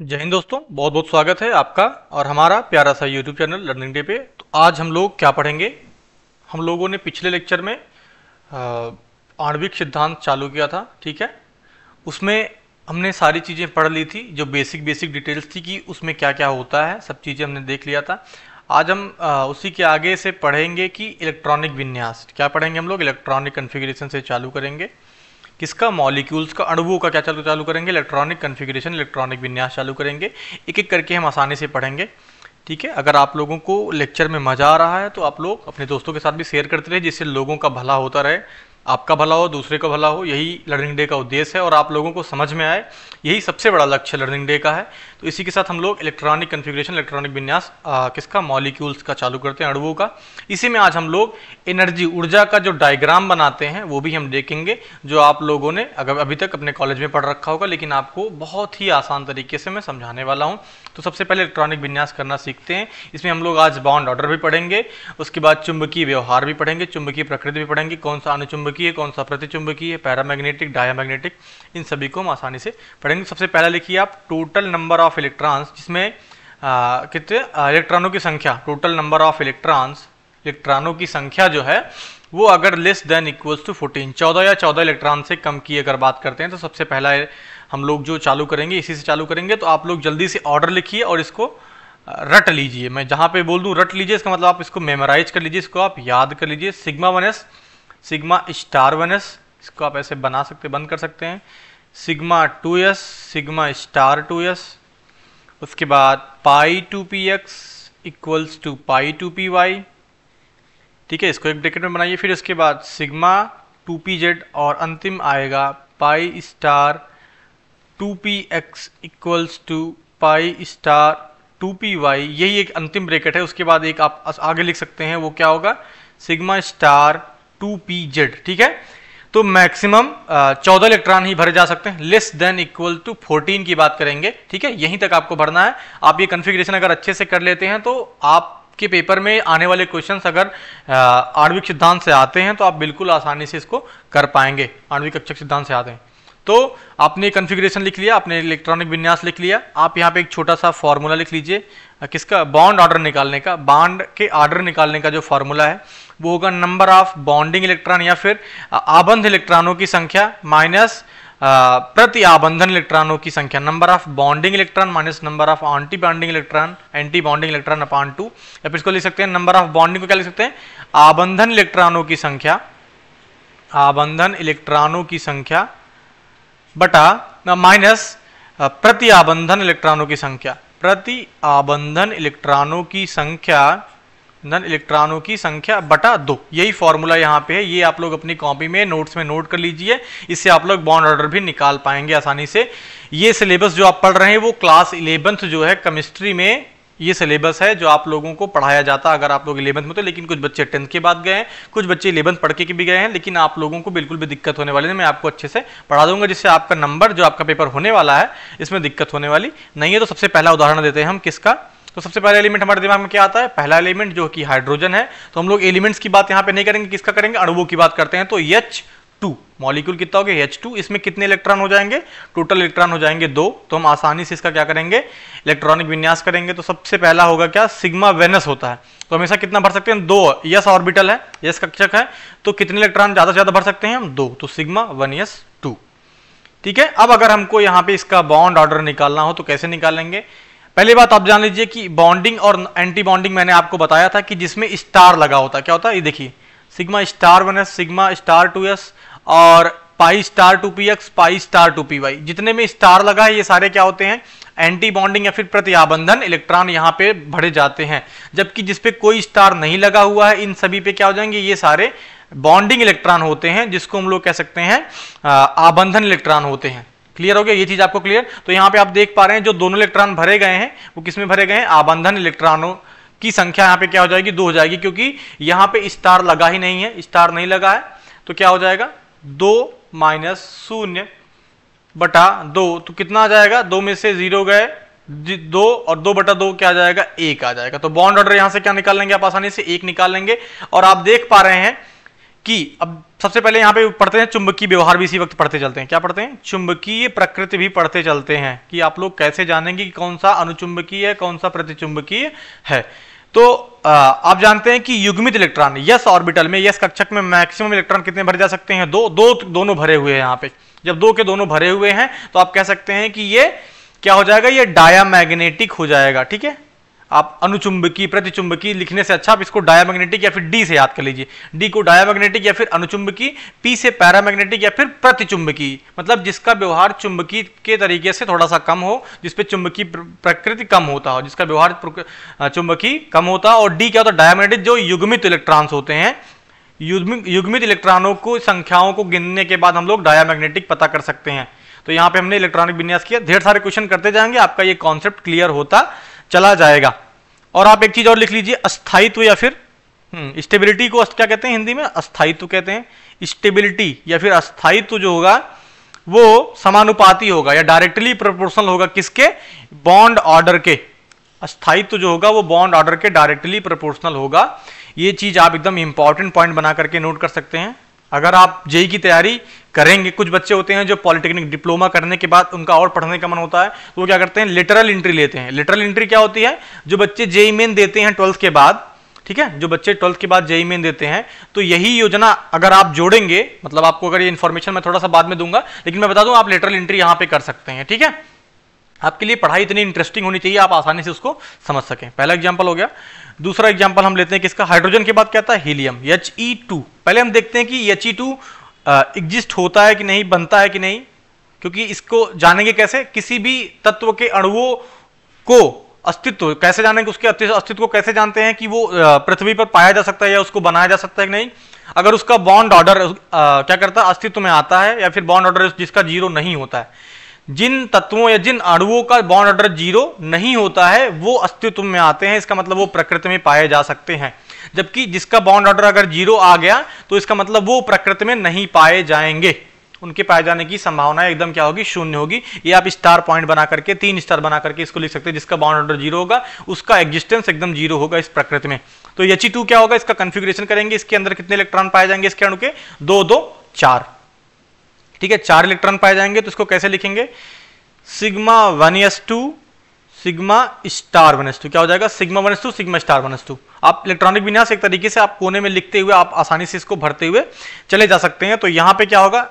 जय हिंद दोस्तों बहुत बहुत स्वागत है आपका और हमारा प्यारा सा यूट्यूब चैनल लर्निंग डे पे। तो आज हम लोग क्या पढ़ेंगे? हम लोगों ने पिछले लेक्चर में आणविक सिद्धांत चालू किया था ठीक है? उसमें हमने सारी चीज़ें पढ़ ली थी जो बेसिक बेसिक डिटेल्स थी कि उसमें क्या क्या होता है सब चीज़ें हमने देख लिया था। आज हम अ, उसी के आगे से पढ़ेंगे कि इलेक्ट्रॉनिक विन्यास क्या पढ़ेंगे हम लोग? इलेक्ट्रॉनिक कन्फिग्रेशन से चालू करेंगे। किसका मॉलिक्यूल्स का, अणुओं का क्या चालू चालू करेंगे? इलेक्ट्रॉनिक कन्फिग्रेशन इलेक्ट्रॉनिक विन्यास चालू करेंगे। एक एक करके हम आसानी से पढ़ेंगे। ठीक है? अगर आप लोगों को लेक्चर में मज़ा आ रहा है तो आप लोग अपने दोस्तों के साथ भी शेयर करते रहे जिससे लोगों का भला होता रहे। आपका भला हो, दूसरे का भला हो, यही लर्निंग डे का उद्देश्य है और आप लोगों को समझ में आए, यही सबसे बड़ा लक्ष्य लर्निंग डे का है। तो इसी के साथ हम लोग इलेक्ट्रॉनिक कन्फिग्रेशन इलेक्ट्रॉनिक विन्यास किसका? मॉलिक्यूल्स का चालू करते हैं, अणुओं का। इसी में आज हम लोग एनर्जी ऊर्जा का जो डायग्राम बनाते हैं, वो भी हम देखेंगे, जो आप लोगों ने अगर अभी तक अपने कॉलेज में पढ़ रखा होगा, लेकिन आपको बहुत ही आसान तरीके से मैं समझाने वाला हूँ। तो सबसे पहले इलेक्ट्रॉनिक विन्यास करना सीखते हैं। इसमें हम लोग आज बॉन्ड ऑर्डर भी पढ़ेंगे, उसके बाद चुंबकीय व्यवहार भी पढ़ेंगे, चुंबकीय प्रकृति भी पढ़ेंगे, कौन सा अनुचुंबकीय है कौन सा प्रतिचुंबकीय है पैरामैग्नेटिक, डायामैग्नेटिक, इन सभी को हम आसानी से पढ़ेंगे। सबसे पहला लिखिए आप, टोटल नंबर ऑफ़ इलेक्ट्रॉन्स, जिसमें कितने इलेक्ट्रॉनों की संख्या, टोटल नंबर ऑफ़ इलेक्ट्रॉन्स, इलेक्ट्रॉनों की संख्या जो है, वो अगर less than equals to fourteen, चौदह या चौदह इलेक्ट्रॉन से कम की अगर बात करते हैं तो सबसे पहला हम लोग जो चालू करेंगे, इसी से चालू करेंगे तो आप लोग जल्दी से ऑर्डर लिखिए और इसको रट लीजिए। मैं जहाँ पे बोल दूँ, रट लीजिए, इसका मतलब आप इसको मेमोराइज कर लीजिए, इसको आप याद कर लीजिए। Sigma one S sigma star one S इसको आप ऐसे बना सकते, बंद कर सकते हैं। Sigma two S sigma star two S उसके बाद pi two P X equals to pi two P Y ठीक है, इसको एक ब्रैकेट में बनाइए। फिर उसके बाद सिग्मा टू पी जेड और अंतिम आएगा pi star two P X equals to pi star two P Y यही एक अंतिम ब्रैकेट है। उसके बाद एक आप आगे लिख सकते हैं, वो क्या होगा? Sigma star two P Z ठीक है? तो मैक्सिमम चौदह इलेक्ट्रॉन ही भरे जा सकते हैं। Less than equal to fourteen की बात करेंगे, ठीक है? यहीं तक आपको भरना है। आप ये कन्फिग्रेशन अगर अच्छे से कर लेते हैं तो आपके पेपर में आने वाले क्वेश्चंस अगर आणविक सिद्धांत से आते हैं तो आप बिल्कुल आसानी से इसको कर पाएँगे। आणविक कक्षक सिद्धांत से आते हैं। तो आपने कन्फिग्रेशन लिख लिया, आपने इलेक्ट्रॉनिक विन्यास लिख लिया। आप यहाँ पे एक छोटा सा फॉर्मूला लिख लीजिए, किसका? बॉन्ड ऑर्डर निकालने का। बॉन्ड के ऑर्डर निकालने का जो फॉर्मूला है, वो होगा नंबर ऑफ़ बॉन्डिंग इलेक्ट्रॉन या फिर आबंध इलेक्ट्रॉनों की संख्या माइनस प्रति आबंधन इलेक्ट्रॉनों की संख्या। Number of bonding electron minus number of anti bonding electron anti bonding electron upon two या फिर इसको लिख सकते हैं नंबर ऑफ़ बॉन्डिंग को क्या लिख सकते हैं? आबंधन इलेक्ट्रॉनों की संख्या, आबंधन इलेक्ट्रॉनों की संख्या बटा माइनस प्रति आबंधन इलेक्ट्रॉनों की संख्या। प्रति आबंधन इलेक्ट्रॉनों की संख्या, धन इलेक्ट्रॉनों की संख्या बटा दो। यही फॉर्मूला यहाँ पे है। ये आप लोग अपनी कॉपी में, नोट्स में नोट कर लीजिए। इससे आप लोग बॉन्ड ऑर्डर भी निकाल पाएँगे आसानी से। ये सिलेबस जो आप पढ़ रहे हैं, वो क्लास इलेवेंथ जो है, केमिस्ट्री में ये सिलेबस है जो आप लोगों को पढ़ाया जाता अगर आप लोग इलेवंथ में तो लेकिन कुछ बच्चे टेंथ के बाद गए हैं, कुछ बच्चे इलेवंथ पढ़ के भी गए हैं, लेकिन आप लोगों को बिल्कुल भी दिक्कत होने वाली नहीं, मैं आपको अच्छे से पढ़ा दूँगा, जिससे आपका नंबर जो आपका पेपर होने वाला है, इसमें दिक्कत होने वाली नहीं है। तो सबसे पहला उदाहरण देते हैं हम किसका। तो सबसे पहला एलिमेंट हमारे दिमाग में क्या आता है? पहला एलिमेंट जो कि हाइड्रोजन है तो हम लोग एलिमेंट्स की बात यहाँ पे नहीं करेंगे, किसका करेंगे? अणुओं की बात करते हैं। तो एच टू मॉलिक्यूल कितना हो गया एच टू इसमें कितने इलेक्ट्रॉन हो जाएँगे? टोटल इलेक्ट्रॉन हो जाएँगे दो। तो हम आसानी से इसका क्या करेंगे? इलेक्ट्रॉनिक विन्यास करेंगे। तो सबसे पहला होगा क्या? सिग्मा वेनस होता है। तो हमेशा कितना भर सकते हैं? दो। यस ऑर्बिटल है। यस कक्षक है। तो कितने इलेक्ट्रॉन ज़्यादा से ज़्यादा भर सकते हैं हम? दो। तो सिग्मा वन यस टू ठीक है? अब अगर हमको यहाँ पे इसका बॉन्ड ऑर्डर निकालना हो तो कैसे निकालेंगे? पहली बात आप जान लीजिए कि बॉन्डिंग और एंटी बॉन्डिंग मैंने आपको बताया था कि जिसमें स्टार लगा होता है। क्या होता है? ये देखिए। Sigma star one S sigma star two S और pi star two P X, pi star two P Y. जितने में स्टार लगा है, ये सारे क्या होते हैं? एंटी बॉन्डिंग या फिर प्रति आबंधन इलेक्ट्रॉन यहाँ पे भरे जाते हैं। जबकि जिसपे कोई स्टार नहीं लगा हुआ है, इन सभी पे क्या हो जाएँगे? ये सारे बॉन्डिंग इलेक्ट्रॉन होते हैं, जिसको हम लोग कह सकते हैं आबंधन इलेक्ट्रॉन होते हैं। क्लियर हो गया? ये चीज़ आपको क्लियर? तो यहाँ पे आप देख पा रहे हैं, जो दोनों इलेक्ट्रॉन भरे गए हैं, वो किसमें भरे गए हैं? आबंधन इलेक्ट्रॉनों की संख्या यहाँ पे क्या हो जाएगी? दो हो जाएगी, क्योंकि यहाँ पे स्टार लगा ही नहीं है, स्टार नहीं लगा है तो क्या हो जाएगा? दो माइनस शून्य बटा दो तो कितना आ जाएगा? दो में से ज़ीरो गए दो और दो बटा दो क्या आ जाएगा? एक आ जाएगा। तो बॉन्ड ऑर्डर यहाँ से क्या निकाल लेंगे आप आसानी से? एक निकाल लेंगे। और आप देख पा रहे हैं कि अब सबसे पहले यहाँ पे पढ़ते हैं चुंबकीय व्यवहार भी इसी वक्त पढ़ते चलते हैं। क्या पढ़ते हैं? चुंबकीय प्रकृति भी पढ़ते चलते हैं कि आप लोग कैसे जानेंगे कि कौन सा अनुचुंबकीय है, कौन सा प्रतिचुंबकीय है। तो आप जानते हैं कि युग्मित इलेक्ट्रॉन, यस ऑर्बिटल में, यस कक्षक में मैक्सिमम इलेक्ट्रॉन कितने भरे जा सकते हैं? दो दो, दोनों भरे हुए हैं यहाँ पे। जब दो के दोनों भरे हुए हैं तो आप कह सकते हैं कि ये क्या हो जाएगा? ये डायामैग्नेटिक हो जाएगा, ठीक है? आप अनुचुंबकी प्रतिचुंबकी लिखने से अच्छा आप इसको डायामैग्नेटिक या फिर डी से याद कर लीजिए। डी को डायामैग्नेटिक या फिर अनुचुंबकी पी से पैरामैग्नेटिक या फिर प्रतिचुंबकी मतलब जिसका व्यवहार चुंबकी के तरीके से थोड़ा सा कम हो, जिसपे चुंबकी प्रकृति कम होता हो, जिसका व्यवहार चुंबकी कम होता और डी क्या होता है, डायामैग्नेटिक जो युग्मित इलेक्ट्रॉन्स होते हैं युग्मित इलेक्ट्रॉनों को, संख्याओं को गिनने के बाद हम लोग डायामैग्नेटिक पता कर सकते हैं। तो यहाँ पे हमने इलेक्ट्रॉनिक विन्यास किया। ढेर सारे क्वेश्चन करते जाएँगे, आपका ये कॉन्सेप्ट क्लियर होता। चला जाएगा। और आप एक चीज़ और लिख लीजिए अस्थायित्व या फिर स्टेबिलिटी हम्म, को क्या कहते हैं हिंदी में? अस्थायित्व कहते हैं। स्टेबिलिटी या फिर अस्थायित्व जो होगा वो समानुपाती होगा या डायरेक्टली प्रोपोर्शनल होगा किसके? बॉन्ड ऑर्डर के। अस्थायित्व जो होगा वो बॉन्ड ऑर्डर के डायरेक्टली प्रोपोर्शनल होगा। ये चीज़ आप एकदम इंपॉर्टेंट पॉइंट बना करके नोट कर सकते हैं। अगर आप जेई की तैयारी करेंगे। कुछ बच्चे होते हैं जो पॉलिटेक्निक डिप्लोमा करने के बाद उनका और पढ़ने का मन होता है तो वो क्या करते हैं? लिटरल एंट्री लेते हैं। लिटरल एंट्री क्या होती है? जो बच्चे जेई मेन देते हैं ट्वेल्थ के बाद, ठीक है? जो बच्चे ट्वेल्थ के बाद जेई मेन देते हैं तो यही योजना अगर आप जोड़ेंगे मतलब आपको अगर ये इन्फॉर्मेशन मैं थोड़ा सा बाद में दूँगा, लेकिन मैं बता दूँ, आप लेटरल एंट्री यहाँ पे कर सकते हैं, ठीक है? आपके लिए पढ़ाई इतनी इंटरेस्टिंग होनी चाहिए, आप आसानी से उसको समझ सकें। पहला एग्ज़ाम्पल हो गया। दूसरा एग्ज़ाम्पल हम लेते हैं किसका हाइड्रोजन के बाद क्या था? हीलियम एच ई टू पहले हम देखते हैं कि एच ई टू एग्जिस्ट होता है कि नहीं, बनता है कि नहीं? क्योंकि इसको जानेंगे कैसे? किसी भी तत्व के अणुओं को अस्तित्व, कैसे जानेंगे उसके अस्तित्व को कैसे जानते हैं कि वो पृथ्वी पर पाया जा सकता है या उसको बनाया जा सकता है कि नहीं? अगर उसका बॉन्ड ऑर्डर क्या करता है? अस्तित्व में आता है या फिर बॉन्ड ऑर्डर जिसका ज़ीरो नहीं होता है। जिन तत्वों या जिन अणुओं का बॉन्ड ऑर्डर ज़ीरो नहीं होता है, वो अस्तित्व में आते हैं, इसका मतलब वो प्रकृति में पाए जा सकते हैं। जबकि जिसका बॉन्ड ऑर्डर अगर ज़ीरो आ गया तो इसका मतलब वो प्रकृति में नहीं पाए जाएँगे। उनके पाए जाने की संभावना एकदम क्या होगी? शून्य होगी। ये आप स्टार पॉइंट बना करके, तीन स्टार बना करके इसको लिख सकते हैं, जिसका बाउंड ऑर्डर ज़ीरो होगा, उसका एग्जिस्टेंस एकदम ज़ीरो होगा इस प्रकृति में। तो एच टू क्या होगा? इसका कंफिग्रेशन करेंगे, इसके अंदर कितने इलेक्ट्रॉन पाए जाएँगे? इसके अणु के दो दो, चार। ठीक है, चार इलेक्ट्रॉन पाए जाएँगे तो इसको कैसे लिखेंगे? Sigma one S two sigma star one two क्या हो जाएगा? Sigma one two sigma star one two आप इलेक्ट्रॉनिक विन्यास एक तरीके से आप कोने में लिखते हुए, आप आसानी से इसको भरते हुए चले जा सकते हैं। तो यहाँ पे क्या होगा?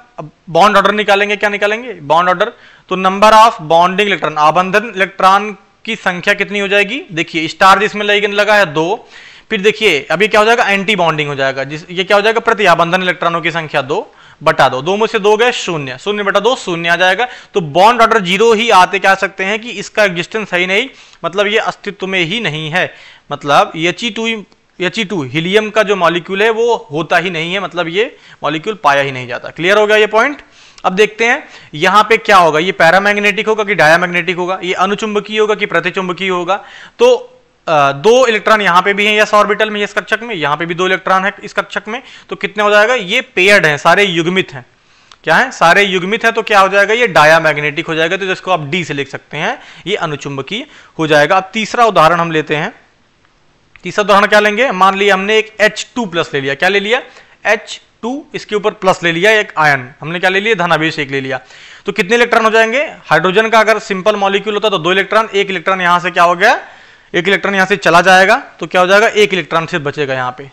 बॉन्ड ऑर्डर निकालेंगे, क्या निकालेंगे? बॉन्ड ऑर्डर तो नंबर ऑफ़ बॉन्डिंग इलेक्ट्रॉन आबंधन इलेक्ट्रॉन की संख्या कितनी हो जाएगी? देखिए स्टार जिसमें लगा है दो। फिर देखिए, अभी क्या हो जाएगा? एंटी बॉन्डिंग हो जाएगा। जिस, ये क्या हो जाएगा? प्रति आबंधन इलेक्ट्रॉनों की संख्या दो। बटा दो। दो में से दो गए, शून्य। शून्य बटा दो, शून्य आ जाएगा। तो बॉन्ड ऑर्डर ज़ीरो ही आते क्या सकते हैं कि इसका एग्जिस्टेंस है ही नहीं मतलब ये अस्तित्व में ही नहीं है। मतलब एच एच टू हीलियम का जो मॉलिक्यूल है, वो होता ही नहीं है। मतलब ये मॉलिक्यूल पाया ही नहीं जाता। क्लियर हो गया ये पॉइंट अब देखते हैं, यहाँ पे क्या होगा? ये पैरामैग्नेटिक होगा कि डायामैग्नेटिक होगा? ये अनुचुंबकीय होगा कि प्रतिचुंबकीय होगा? तो दो इलेक्ट्रॉन यहाँ पे भी हैं यस ऑर्बिटल में, इस कक्षक में, यहाँ पे भी दो इलेक्ट्रॉन है इस कक्षक में तो कितने हो जाएगा? ये पेयर्ड है, सारे युग्मित हैं। क्या है? सारे युग्मित है तो क्या हो जाएगा? ये डायामैग्नेटिक हो जाएगा तो जिसको आप डी से लिख सकते हैं, ये अनुचुंबकीय हो जाएगा। अब तीसरा उदाहरण हम लेते हैं। तीसरा उदाहरण क्या लेंगे? मान लिया हमने एक टू प्लस ले लिया। क्या ले लिया? एच टू इसके ऊपर प्लस ले लिया, एक आयन हमने क्या ले लिया? धनावेश एक ले लिया। तो कितने इलेक्ट्रॉन हो जाएँगे? हाइड्रोजन का अगर सिंपल मॉलिक्यूल होता तो दो इलेक्ट्रॉन, एक इलेक्ट्रॉन यहाँ से क्या हो गया? एक इलेक्ट्रॉन यहाँ से चला जाएगा तो क्या हो जाएगा? एक इलेक्ट्रॉन सिर्फ़ बचेगा यहाँ पे।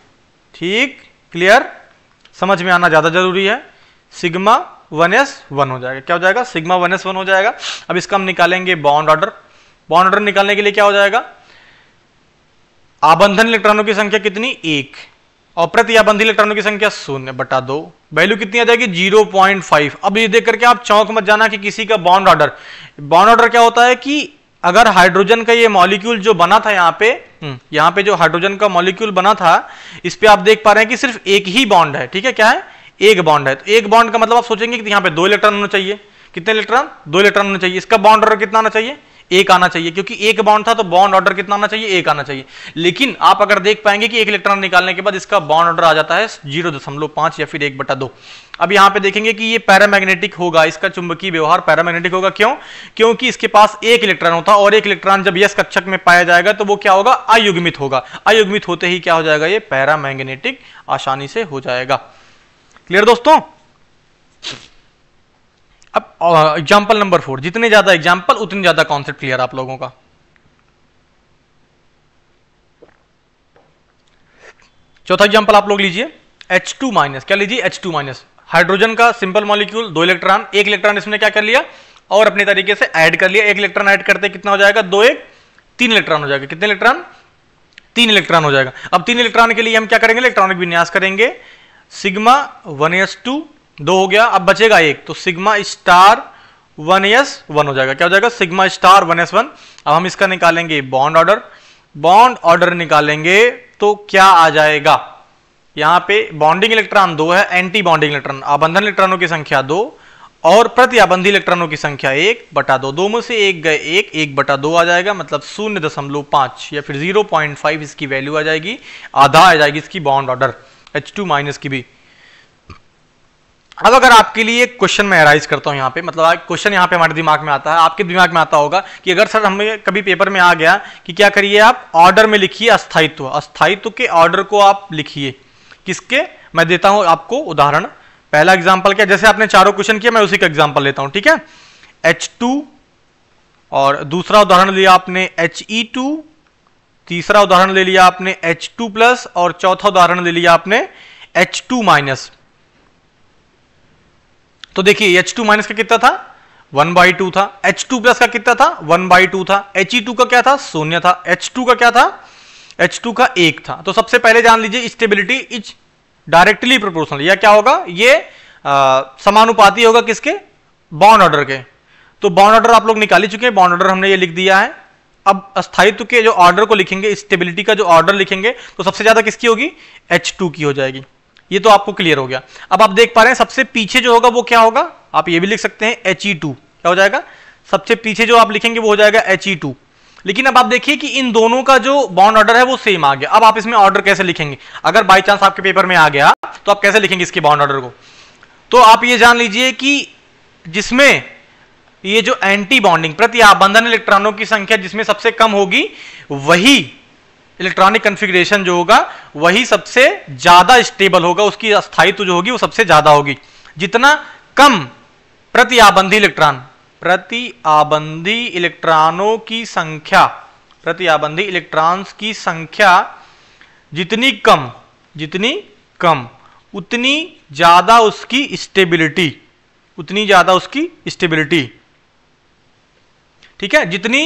ठीक? क्लियर समझ में आना ज़्यादा ज़रूरी है। सिग्मा वन एस वन हो जाएगा। क्या हो जाएगा? सिग्मा वन एस वन हो जाएगा। अब इसका हम निकालेंगे बॉन्ड ऑर्डर बॉन्ड ऑर्डर निकालने के लिए क्या हो जाएगा? आबंधन इलेक्ट्रॉनों की संख्या कितनी? एक। और प्रति आबंधी इलेक्ट्रॉनों की संख्या शून्य बटा दो। वैल्यू कितनी आ जाएगी? ज़ीरो पॉइंट फाइव अब ये देख करके आप चौंक मत जाना कि किसी का बॉन्ड ऑर्डर बॉन्ड ऑर्डर क्या होता है कि अगर हाइड्रोजन का ये मॉलिक्यूल जो बना था यहाँ पे हम्म, यहाँ पे जो हाइड्रोजन का मॉलिक्यूल बना था इस पे आप देख पा रहे हैं कि सिर्फ़ एक ही बॉन्ड है ठीक है? क्या है? एक बॉन्ड है। तो एक बॉन्ड का मतलब आप सोचेंगे कि यहाँ पे दो इलेक्ट्रॉन होना चाहिए। कितने इलेक्ट्रॉन दो इलेक्ट्रॉन होना चाहिए। इसका बॉन्ड ऑर्डर कितना आना चाहिए? एक आना चाहिए। क्योंकि एक बॉन्ड था तो बॉन्ड ऑर्डर कितना आना चाहिए? एक आना चाहिए। लेकिन आप अगर देख पाएँगे कि एक इलेक्ट्रॉन निकालने के बाद इसका बॉन्ड ऑर्डर आ जाता है ज़ीरो दशमलव पाँच या फिर एक बटा दो। अब यहाँ पे देखेंगे कि ये पैरामैग्नेटिक होगा, इसका चुंबकीय व्यवहार पैरामैग्नेटिक होगा। क्यों? क्योंकि इसके पास एक इलेक्ट्रॉन होता और एक इलेक्ट्रॉन जब यस कक्षक में पाया जाएगा तो वो क्या होगा? अयुग्मित होगा। अयुग्मित होते ही क्या हो जाएगा? ये पैरामैग्नेटिक आसानी से हो जाएगा। क्लियर दोस्तों? अब एग्ज़ाम्पल नंबर फोर जितने ज़्यादा एग्ज़ाम्पल उतनी ज़्यादा कॉन्सेप्ट क्लियर आप लोगों का। चौथा एग्ज़ाम्पल आप लोग लीजिए। H2 माइनस क्या लीजिए? H2 माइनस हाइड्रोजन का सिंपल मॉलिक्यूल, दो इलेक्ट्रॉन, एक इलेक्ट्रॉन इसमें क्या कर लिया? और अपने तरीके से ऐड कर लिया। एक इलेक्ट्रॉन ऐड करते कितना हो जाएगा? दो एक, तीन इलेक्ट्रॉन हो जाएगा। कितने इलेक्ट्रॉन? तीन इलेक्ट्रॉन हो जाएगा। अब तीन इलेक्ट्रॉन के लिए हम क्या करेंगे? इलेक्ट्रॉनिक विन्यास करेंगे। सिग्मा वन एस टू, दो हो गया। अब बचेगा एक तो sigma star one S one हो जाएगा। क्या हो जाएगा? Sigma star one S one. अब हम इसका निकालेंगे बॉन्ड ऑर्डर। बॉन्ड ऑर्डर निकालेंगे तो क्या आ जाएगा? यहाँ पे बॉन्डिंग इलेक्ट्रॉन दो है एंटी बॉन्डिंग इलेक्ट्रॉन आबंधन इलेक्ट्रॉनों की संख्या दो और प्रति आबंधी इलेक्ट्रॉनों की संख्या एक बटा दो। दो में से एक गए एक एक बटा दो आ जाएगा मतलब शून्य दशमलव पाँच या फिर ज़ीरो पॉइंट फाइव इसकी वैल्यू आ जाएगी, आधा आ जाएगी इसकी bond order H two minus की भी। अब अगर आपके लिए क्वेश्चन में एराइज करता हूँ यहाँ पे मतलब क्वेश्चन यहाँ पे हमारे दिमाग में आता है, आपके दिमाग में आता होगा कि अगर सर हमें कभी पेपर में आ गया कि क्या करिए आप ऑर्डर में लिखिए अस्थायित्व। अस्थायित्व के ऑर्डर को आप लिखिए। किसके? मैं देता हूँ आपको उदाहरण। पहला एग्ज़ाम्पल क्या? जैसे आपने चारों क्वेश्चन किया मैं उसी का एग्ज़ाम्पल लेता हूँ, ठीक है? एच टू और दूसरा उदाहरण लिया आपने एच ई टू तीसरा उदाहरण ले लिया आपने एच टू प्लस और चौथा उदाहरण ले लिया आपने एच टू माइनस तो देखिए एच टू माइनस का कितना था? वन बाई टू था। एच टू प्लस का कितना था? वन बाई टू था। एच ई टू का क्या था? शून्य था। एच टू का क्या था? एच टू का एक था। तो सबसे पहले जान लीजिए स्टेबिलिटी इज़ डायरेक्टली प्रोपोर्शनल या क्या होगा? ये समानुपाती होगा किसके? बॉन्ड ऑर्डर के। तो बॉन्ड ऑर्डर आप लोग निकाल चुके हैं। बॉन्ड ऑर्डर हमने ये लिख दिया है। अब अस्थायित्व के जो ऑर्डर को लिखेंगे स्टेबिलिटी का जो ऑर्डर लिखेंगे तो सबसे ज़्यादा किसकी होगी? एच टू की हो जाएगी। ये तो आपको क्लियर हो गया। अब आप देख पा रहे हैं, सबसे पीछे जो होगा वो क्या होगा? आप ये भी लिख सकते हैं एच ई टू क्या हो जाएगा? सबसे पीछे जो आप लिखेंगे वो हो जाएगा एच ई टू लेकिन अब आप देखिए कि इन दोनों का जो बॉन्ड ऑर्डर है वो सेम आ गया। अब आप इसमें ऑर्डर कैसे लिखेंगे? अगर बाई चांस आपके पेपर में आ गया तो आप कैसे लिखेंगे इसके बॉन्ड ऑर्डर को? तो आप ये जान लीजिए कि जिसमें ये जो एंटी बॉन्डिंग प्रति आबंधन इलेक्ट्रॉनों की संख्या जिसमें सबसे कम होगी, वही इलेक्ट्रॉनिक कन्फिग्रेशन जो होगा, वही सबसे ज़्यादा स्टेबल होगा, उसकी स्थायित्व जो होगी, वो सबसे ज़्यादा होगी। जितना कम प्रति आबंधी इलेक्ट्रॉन प्रति आबंधी इलेक्ट्रॉनों की संख्या, प्रति आबंधी इलेक्ट्रॉन्स की संख्या जितनी कम जितनी कम, उतनी ज़्यादा उसकी स्टेबिलिटी, उतनी ज़्यादा उसकी स्टेबिलिटी। ठीक है? जितनी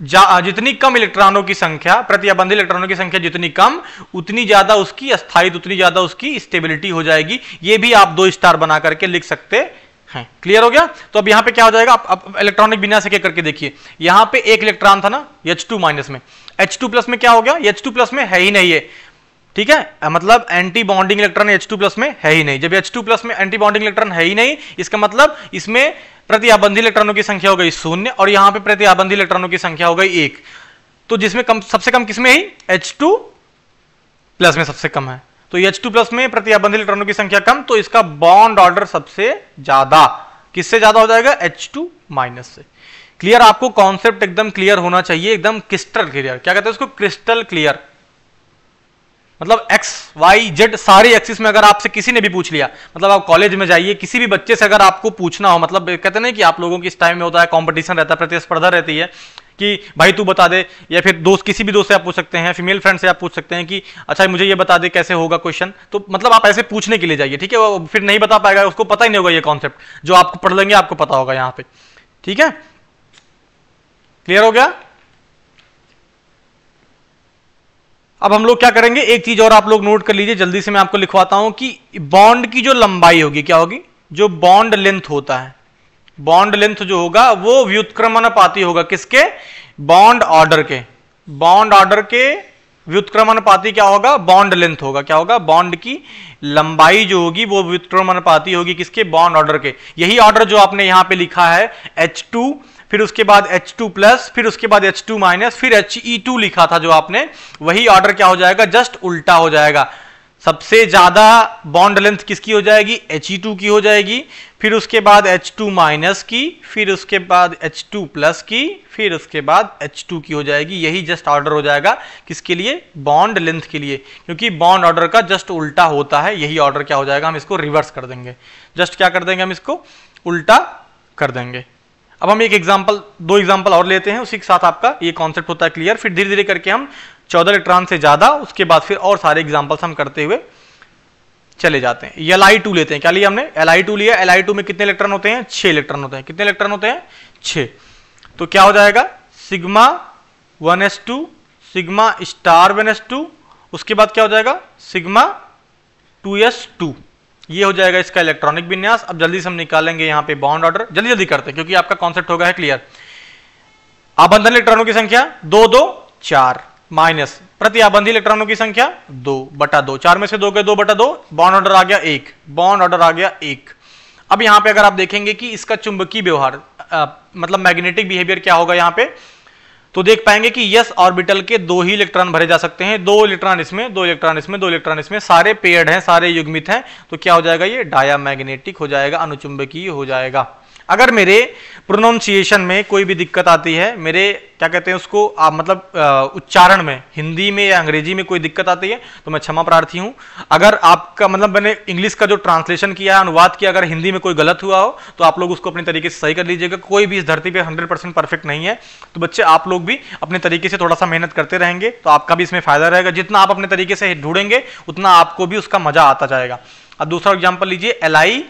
जितनी कम इलेक्ट्रॉनों की संख्या, प्रति अबंध इलेक्ट्रॉनों की संख्या जितनी कम, उतनी ज़्यादा उसकी अस्थायित्व, उतनी ज़्यादा उसकी स्टेबिलिटी हो जाएगी। ये भी आप दो स्टार बना करके लिख सकते हैं। क्लियर हो गया? तो अब यहाँ पे क्या हो जाएगा? आप, इलेक्ट्रॉनिक विन्यास एक करके देखिए। यहाँ पे एक इलेक्ट्रॉन था ना एच टू माइनस में। एच टू प्लस में क्या हो गया? एच टू प्लस में है ही नहीं है ठीक है? मतलब anti bonding electron H two plus में है ही नहीं। जब एच टू प्लस में एंटी बॉन्डिंग इलेक्ट्रॉन है ही नहीं इसका मतलब इसमें प्रति आबंधी इलेक्ट्रॉनों की संख्या हो गई शून्य और यहाँ पे प्रति आबंधी इलेक्ट्रॉनों की संख्या हो गई एक। तो जिसमें कम सबसे कम किसमें ही? एच टू प्लस में सबसे कम है। तो एच टू प्लस में प्रति आबंधी इलेक्ट्रॉनों की संख्या कम तो इसका बॉन्ड ऑर्डर सबसे ज़्यादा। किससे ज़्यादा हो जाएगा? एच टू माइनस से। क्लियर आपको कॉन्सेप्ट एकदम क्लियर होना चाहिए, एकदम क्रिस्टल क्लियर क्या कहते हैं उसको? क्रिस्टल क्लियर मतलब एक्स वाई जेड सारे एक्सिस में अगर आपसे किसी ने भी पूछ लिया मतलब आप कॉलेज में जाइए, किसी भी बच्चे से अगर आपको पूछना हो मतलब कहते ना कि आप लोगों की इस टाइम में होता है कंपटीशन रहता है, प्रतिस्पर्धा रहती है कि भाई तू बता दे, या फिर दोस्त, किसी भी दोस्त से आप पूछ सकते हैं फीमेल फ्रेंड से आप पूछ सकते हैं कि अच्छा मुझे ये बता दे, कैसे होगा क्वेश्चन तो मतलब आप ऐसे पूछने के लिए जाइए, ठीक है? वो फिर नहीं बता पाएगा, उसको पता ही नहीं होगा ये कॉन्सेप्ट जो आपको पढ़ लेंगे, आपको पता होगा यहाँ पे, ठीक है? क्लियर हो गया? अब हम लोग क्या करेंगे? एक चीज़ और आप लोग नोट कर लीजिए, जल्दी से मैं आपको लिखवाता हूँ कि बॉन्ड की जो लंबाई होगी, क्या होगी? जो बॉन्ड लेंथ होता है बॉन्ड लेंथ जो होगा, वो व्युत्क्रमणपाती होगा किसके? बॉन्ड ऑर्डर के। बॉन्ड ऑर्डर के व्युत्क्रमणपाती क्या होगा? बॉन्ड लेंथ होगा। क्या होगा? बॉन्ड की लंबाई जो होगी, वो व्युत्क्रमणपाती होगी किसके? बॉन्ड ऑर्डर के। यही ऑर्डर जो आपने यहाँ पे लिखा है H2 फिर उसके बाद H2 प्लस फिर उसके बाद H2 माइनस फिर HE2 लिखा था जो आपने, वही ऑर्डर क्या हो जाएगा? जस्ट उल्टा हो जाएगा। सबसे ज़्यादा बॉन्ड लेंथ किसकी हो जाएगी? He2 की हो जाएगी। फिर उसके बाद H2 माइनस की, फिर उसके बाद H2 प्लस की, फिर उसके बाद H2 की हो जाएगी। यही जस्ट ऑर्डर हो जाएगा किसके लिए? बॉन्ड लेंथ के लिए। क्योंकि बॉन्ड ऑर्डर का जस्ट उल्टा होता है, यही ऑर्डर क्या हो जाएगा? हम इसको रिवर्स कर देंगे। जस्ट क्या कर देंगे हम इसको? उल्टा कर देंगे। अब हम एक एग्ज़ाम्पल दो एग्ज़ाम्पल और लेते हैं, उसी के साथ आपका ये कॉन्सेप्ट होता है क्लियर फिर धीरे धीरे करके हम चौदह इलेक्ट्रॉन से ज़्यादा, उसके बाद फिर और सारे एग्जाम्पल्स हम करते हुए चले जाते हैं। एल आई टू लेते हैं। क्या लिया हमने? एल आई टू लिया। एल आई टू में कितने इलेक्ट्रॉन होते हैं? छह इलेक्ट्रॉन होते हैं। कितने इलेक्ट्रॉन होते हैं? छह। तो क्या हो जाएगा? Sigma one S two, sigma star one S two, उसके बाद क्या हो जाएगा? Sigma two S two. ये हो जाएगा इसका इलेक्ट्रॉनिक विन्यास। अब जल्दी से हम निकालेंगे यहाँ पे बॉन्ड ऑर्डर जल्दी जल्दी करते हैं, क्योंकि आपका कॉन्सेप्ट होगा, है क्लियर आबंधन इलेक्ट्रॉनों की संख्या दो दो चार। माइनस प्रति आबंधी इलेक्ट्रॉनों की संख्या दो बटा दो। चार में से दो गए, दो बटा दो। बॉन्ड ऑर्डर आ गया एक। बॉन्ड ऑर्डर आ गया एक। अब यहाँ पे अगर आप देखेंगे कि इसका चुंबकीय व्यवहार मतलब मैग्नेटिक बिहेवियर क्या होगा यहाँ पे तो देख पाएँगे कि यस, ऑर्बिटल के दो ही इलेक्ट्रॉन भरे जा सकते हैं। दो इलेक्ट्रॉन इसमें, दो इलेक्ट्रॉन इसमें, दो इलेक्ट्रॉन इसमें। सारे पेयर्ड हैं, सारे युग्मित हैं तो क्या हो जाएगा ये? डाया मैग्नेटिक हो जाएगा, अनुचुंबकीय हो जाएगा। अगर मेरे प्रोनाउंसिएशन में कोई भी दिक्कत आती है, मेरे, क्या कहते हैं उसको आप मतलब उच्चारण में, हिंदी में या अंग्रेज़ी में कोई दिक्कत आती है तो मैं क्षमा प्रार्थी हूँ। अगर आपका मतलब मैंने इंग्लिश का जो ट्रांसलेशन किया, अनुवाद किया, अगर हिंदी में कोई गलत हुआ हो तो आप लोग उसको अपने तरीके से सही कर लीजिएगा। कोई भी इस धरती पर हंड्रेड परसेंट परफेक्ट नहीं है। तो बच्चे, आप लोग भी अपने तरीके से थोड़ा सा मेहनत करते रहेंगे तो आपका भी इसमें फ़ायदा रहेगा। जितना आप अपने तरीके से ढूंढेंगे, उतना आपको भी उसका मज़ा आता जाएगा। अब दूसरा एग्ज़ाम्पल लीजिए L I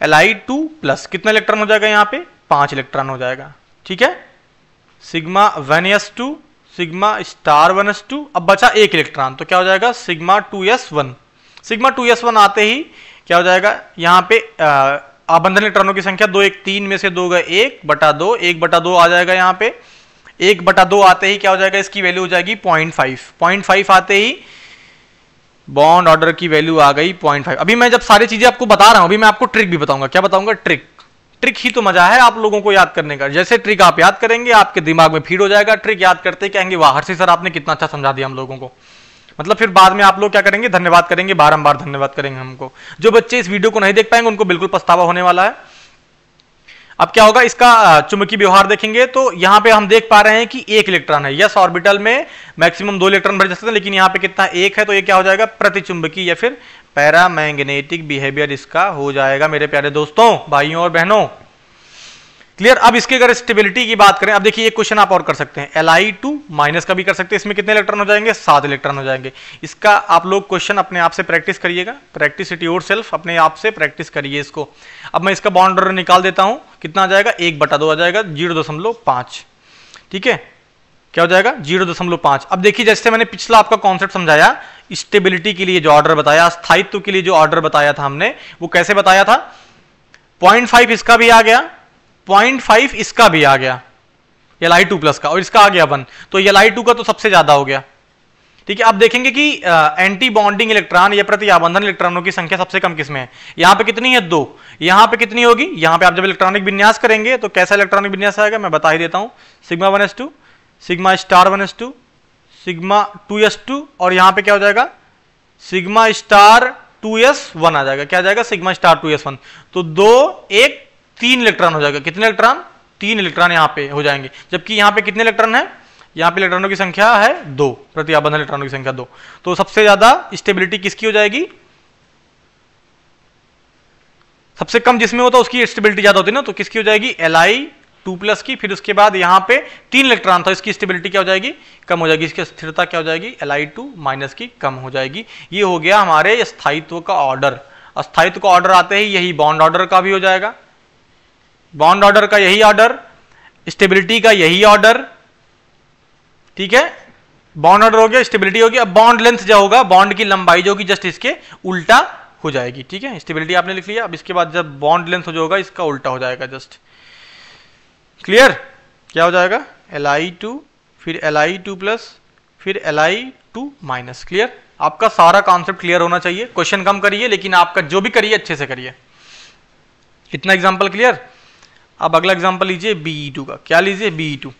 L I two plus कितना इलेक्ट्रॉन हो जाएगा यहाँ पे? पाँच इलेक्ट्रॉन हो जाएगा। ठीक है? Sigma one S two sigma star one S two अब बचा एक इलेक्ट्रॉन तो क्या हो जाएगा? Sigma two S one sigma two S one आते ही क्या हो जाएगा? यहाँ पे आबंधन इलेक्ट्रॉनों की संख्या दो, एक तीन में से दो गए एक बटा दो, एक बटा दो आ जाएगा यहाँ पे। एक बटा दो आते ही क्या हो जाएगा? इसकी वैल्यू हो जाएगी पॉइंट फाइव। पॉइंट फाइव आते ही बॉन्ड ऑर्डर की वैल्यू आ गई पॉइंट फाइव अभी मैं जब सारी चीज़ें आपको बता रहा हूँ, अभी मैं आपको ट्रिक भी बताऊँगा। क्या बताऊँगा? ट्रिक ट्रिक ही तो मज़ा है आप लोगों को याद करने का। जैसे ट्रिक आप याद करेंगे, आपके दिमाग में फ़ीड हो जाएगा। ट्रिक याद करते कहेंगे, वाह हर्षी सर, आपने कितना अच्छा समझा दिया हम लोगों को। मतलब फिर बाद में आप लोग क्या करेंगे? धन्यवाद करेंगे, बारंबार धन्यवाद करेंगे हमको। जो बच्चे इस वीडियो को नहीं देख पाएँगे, उनको बिल्कुल पछतावा होने वाला है। अब क्या होगा, इसका चुंबकीय व्यवहार देखेंगे तो यहाँ पे हम देख पा रहे हैं कि एक इलेक्ट्रॉन है। यस, ऑर्बिटल में मैक्सिमम दो इलेक्ट्रॉन भर सकते हैं, लेकिन यहाँ पे कितना एक है तो ये क्या हो जाएगा, प्रतिचुंबकीय या फिर पैरामैग्नेटिक बिहेवियर इसका हो जाएगा, मेरे प्यारे दोस्तों, भाइयों और बहनों। क्लियर अब इसकी अगर स्टेबिलिटी की बात करें, अब देखिए एक क्वेश्चन आप और कर सकते हैं। एल आई टू माइनस का भी कर सकते हैं। इसमें कितने इलेक्ट्रॉन हो जाएँगे? सात इलेक्ट्रॉन हो जाएँगे। इसका आप लोग क्वेश्चन अपने आप से प्रैक्टिस करिएगा। प्रैक्टिस इट योर सेल्फ अपने आप से प्रैक्टिस करिए इसको। अब मैं इसका बॉन्डर निकाल देता हूँ। कितना आ जाएगा? एक बटा दो आ जाएगा, ज़ीरो दशमलव पाँच। ठीक है? क्या हो जाएगा? ज़ीरो दशमलव पाँच। अब देखिए, जैसे मैंने पिछला आपका कॉन्सेप्ट समझाया स्टेबिलिटी के लिए जो ऑर्डर बताया, स्थायित्व के लिए जो ऑर्डर बताया था हमने, वो कैसे बताया था? पॉइंट फाइव इसका भी आ गया। पॉइंट फाइव इसका भी आ गया। एल आई टू प्लस का, और इसका आ गया वन। तो एल आई टू का तो सबसे ज़्यादा हो गया। ठीक है, आप देखेंगे कि एंटी बॉन्डिंग इलेक्ट्रॉन या प्रति आबंधन इलेक्ट्रॉनों की संख्या सबसे कम किसमें है? यहाँ पे कितनी है? दो। यहाँ पे कितनी होगी? यहाँ पे आप जब इलेक्ट्रॉनिक विन्यास करेंगे तो कैसा इलेक्ट्रॉनिक विन्यास आएगा? मैं बता ही देता हूँ। Sigma one S two sigma star one S two sigma two S two और यहाँ पे क्या हो जाएगा? Sigma star two S one आ जाएगा। क्या जाएगा? Sigma star two S one तो दो, एक तीन इलेक्ट्रॉन हो जाएगा। कितने इलेक्ट्रॉन? तीन इलेक्ट्रॉन यहाँ पे हो जाएँगे। जबकि यहाँ पे कितने इलेक्ट्रॉन है? यहाँ पे इलेक्ट्रॉनों की संख्या है दो प्रति आबंधन इलेक्ट्रॉनों की संख्या दो। तो सबसे ज़्यादा स्टेबिलिटी किसकी हो जाएगी? सबसे कम जिसमें होता है उसकी स्टेबिलिटी ज़्यादा होती है ना तो किसकी हो जाएगी? एल आई टू प्लस की, फिर उसके बाद यहाँ पे तीन इलेक्ट्रॉन था, इसकी स्टेबिलिटी क्या हो जाएगी? कम हो जाएगी। इसकी स्थिरता क्या हो जाएगी? एल आई टू माइनस की कम हो जाएगी। ये हो गया हमारे स्थायित्व का ऑर्डर। स्थायित्व का ऑर्डर आते ही यही बॉन्ड ऑर्डर का भी हो जाएगा। बॉन्ड ऑर्डर का यही ऑर्डर, स्टेबिलिटी का यही ऑर्डर, ठीक है? बॉन्ड ऑर्डर हो गया, स्टेबिलिटी होगी, अब बॉन्ड लेंथ जो होगा, बॉन्ड की लंबाई जो होगी, जस्ट इसके उल्टा हो जाएगी, ठीक है? स्टेबिलिटी आपने लिख लिया, अब इसके बाद जब बॉन्ड लेंथ जो होगा, इसका उल्टा हो जाएगा, जस्ट। क्लियर? क्या हो जाएगा? एल आई टू फिर एल आई टू प्लस फिर L I two minus clear? आपका सारा कॉन्सेप्ट क्लियर होना चाहिए। क्वेश्चन कम करिए, लेकिन आपका जो भी करिए, अच्छे से करिए। इतना एग्ज़ाम्पल क्लियर अब अगला एग्ज़ाम्पल लीजिए बी टू का। क्या लीजिए? B two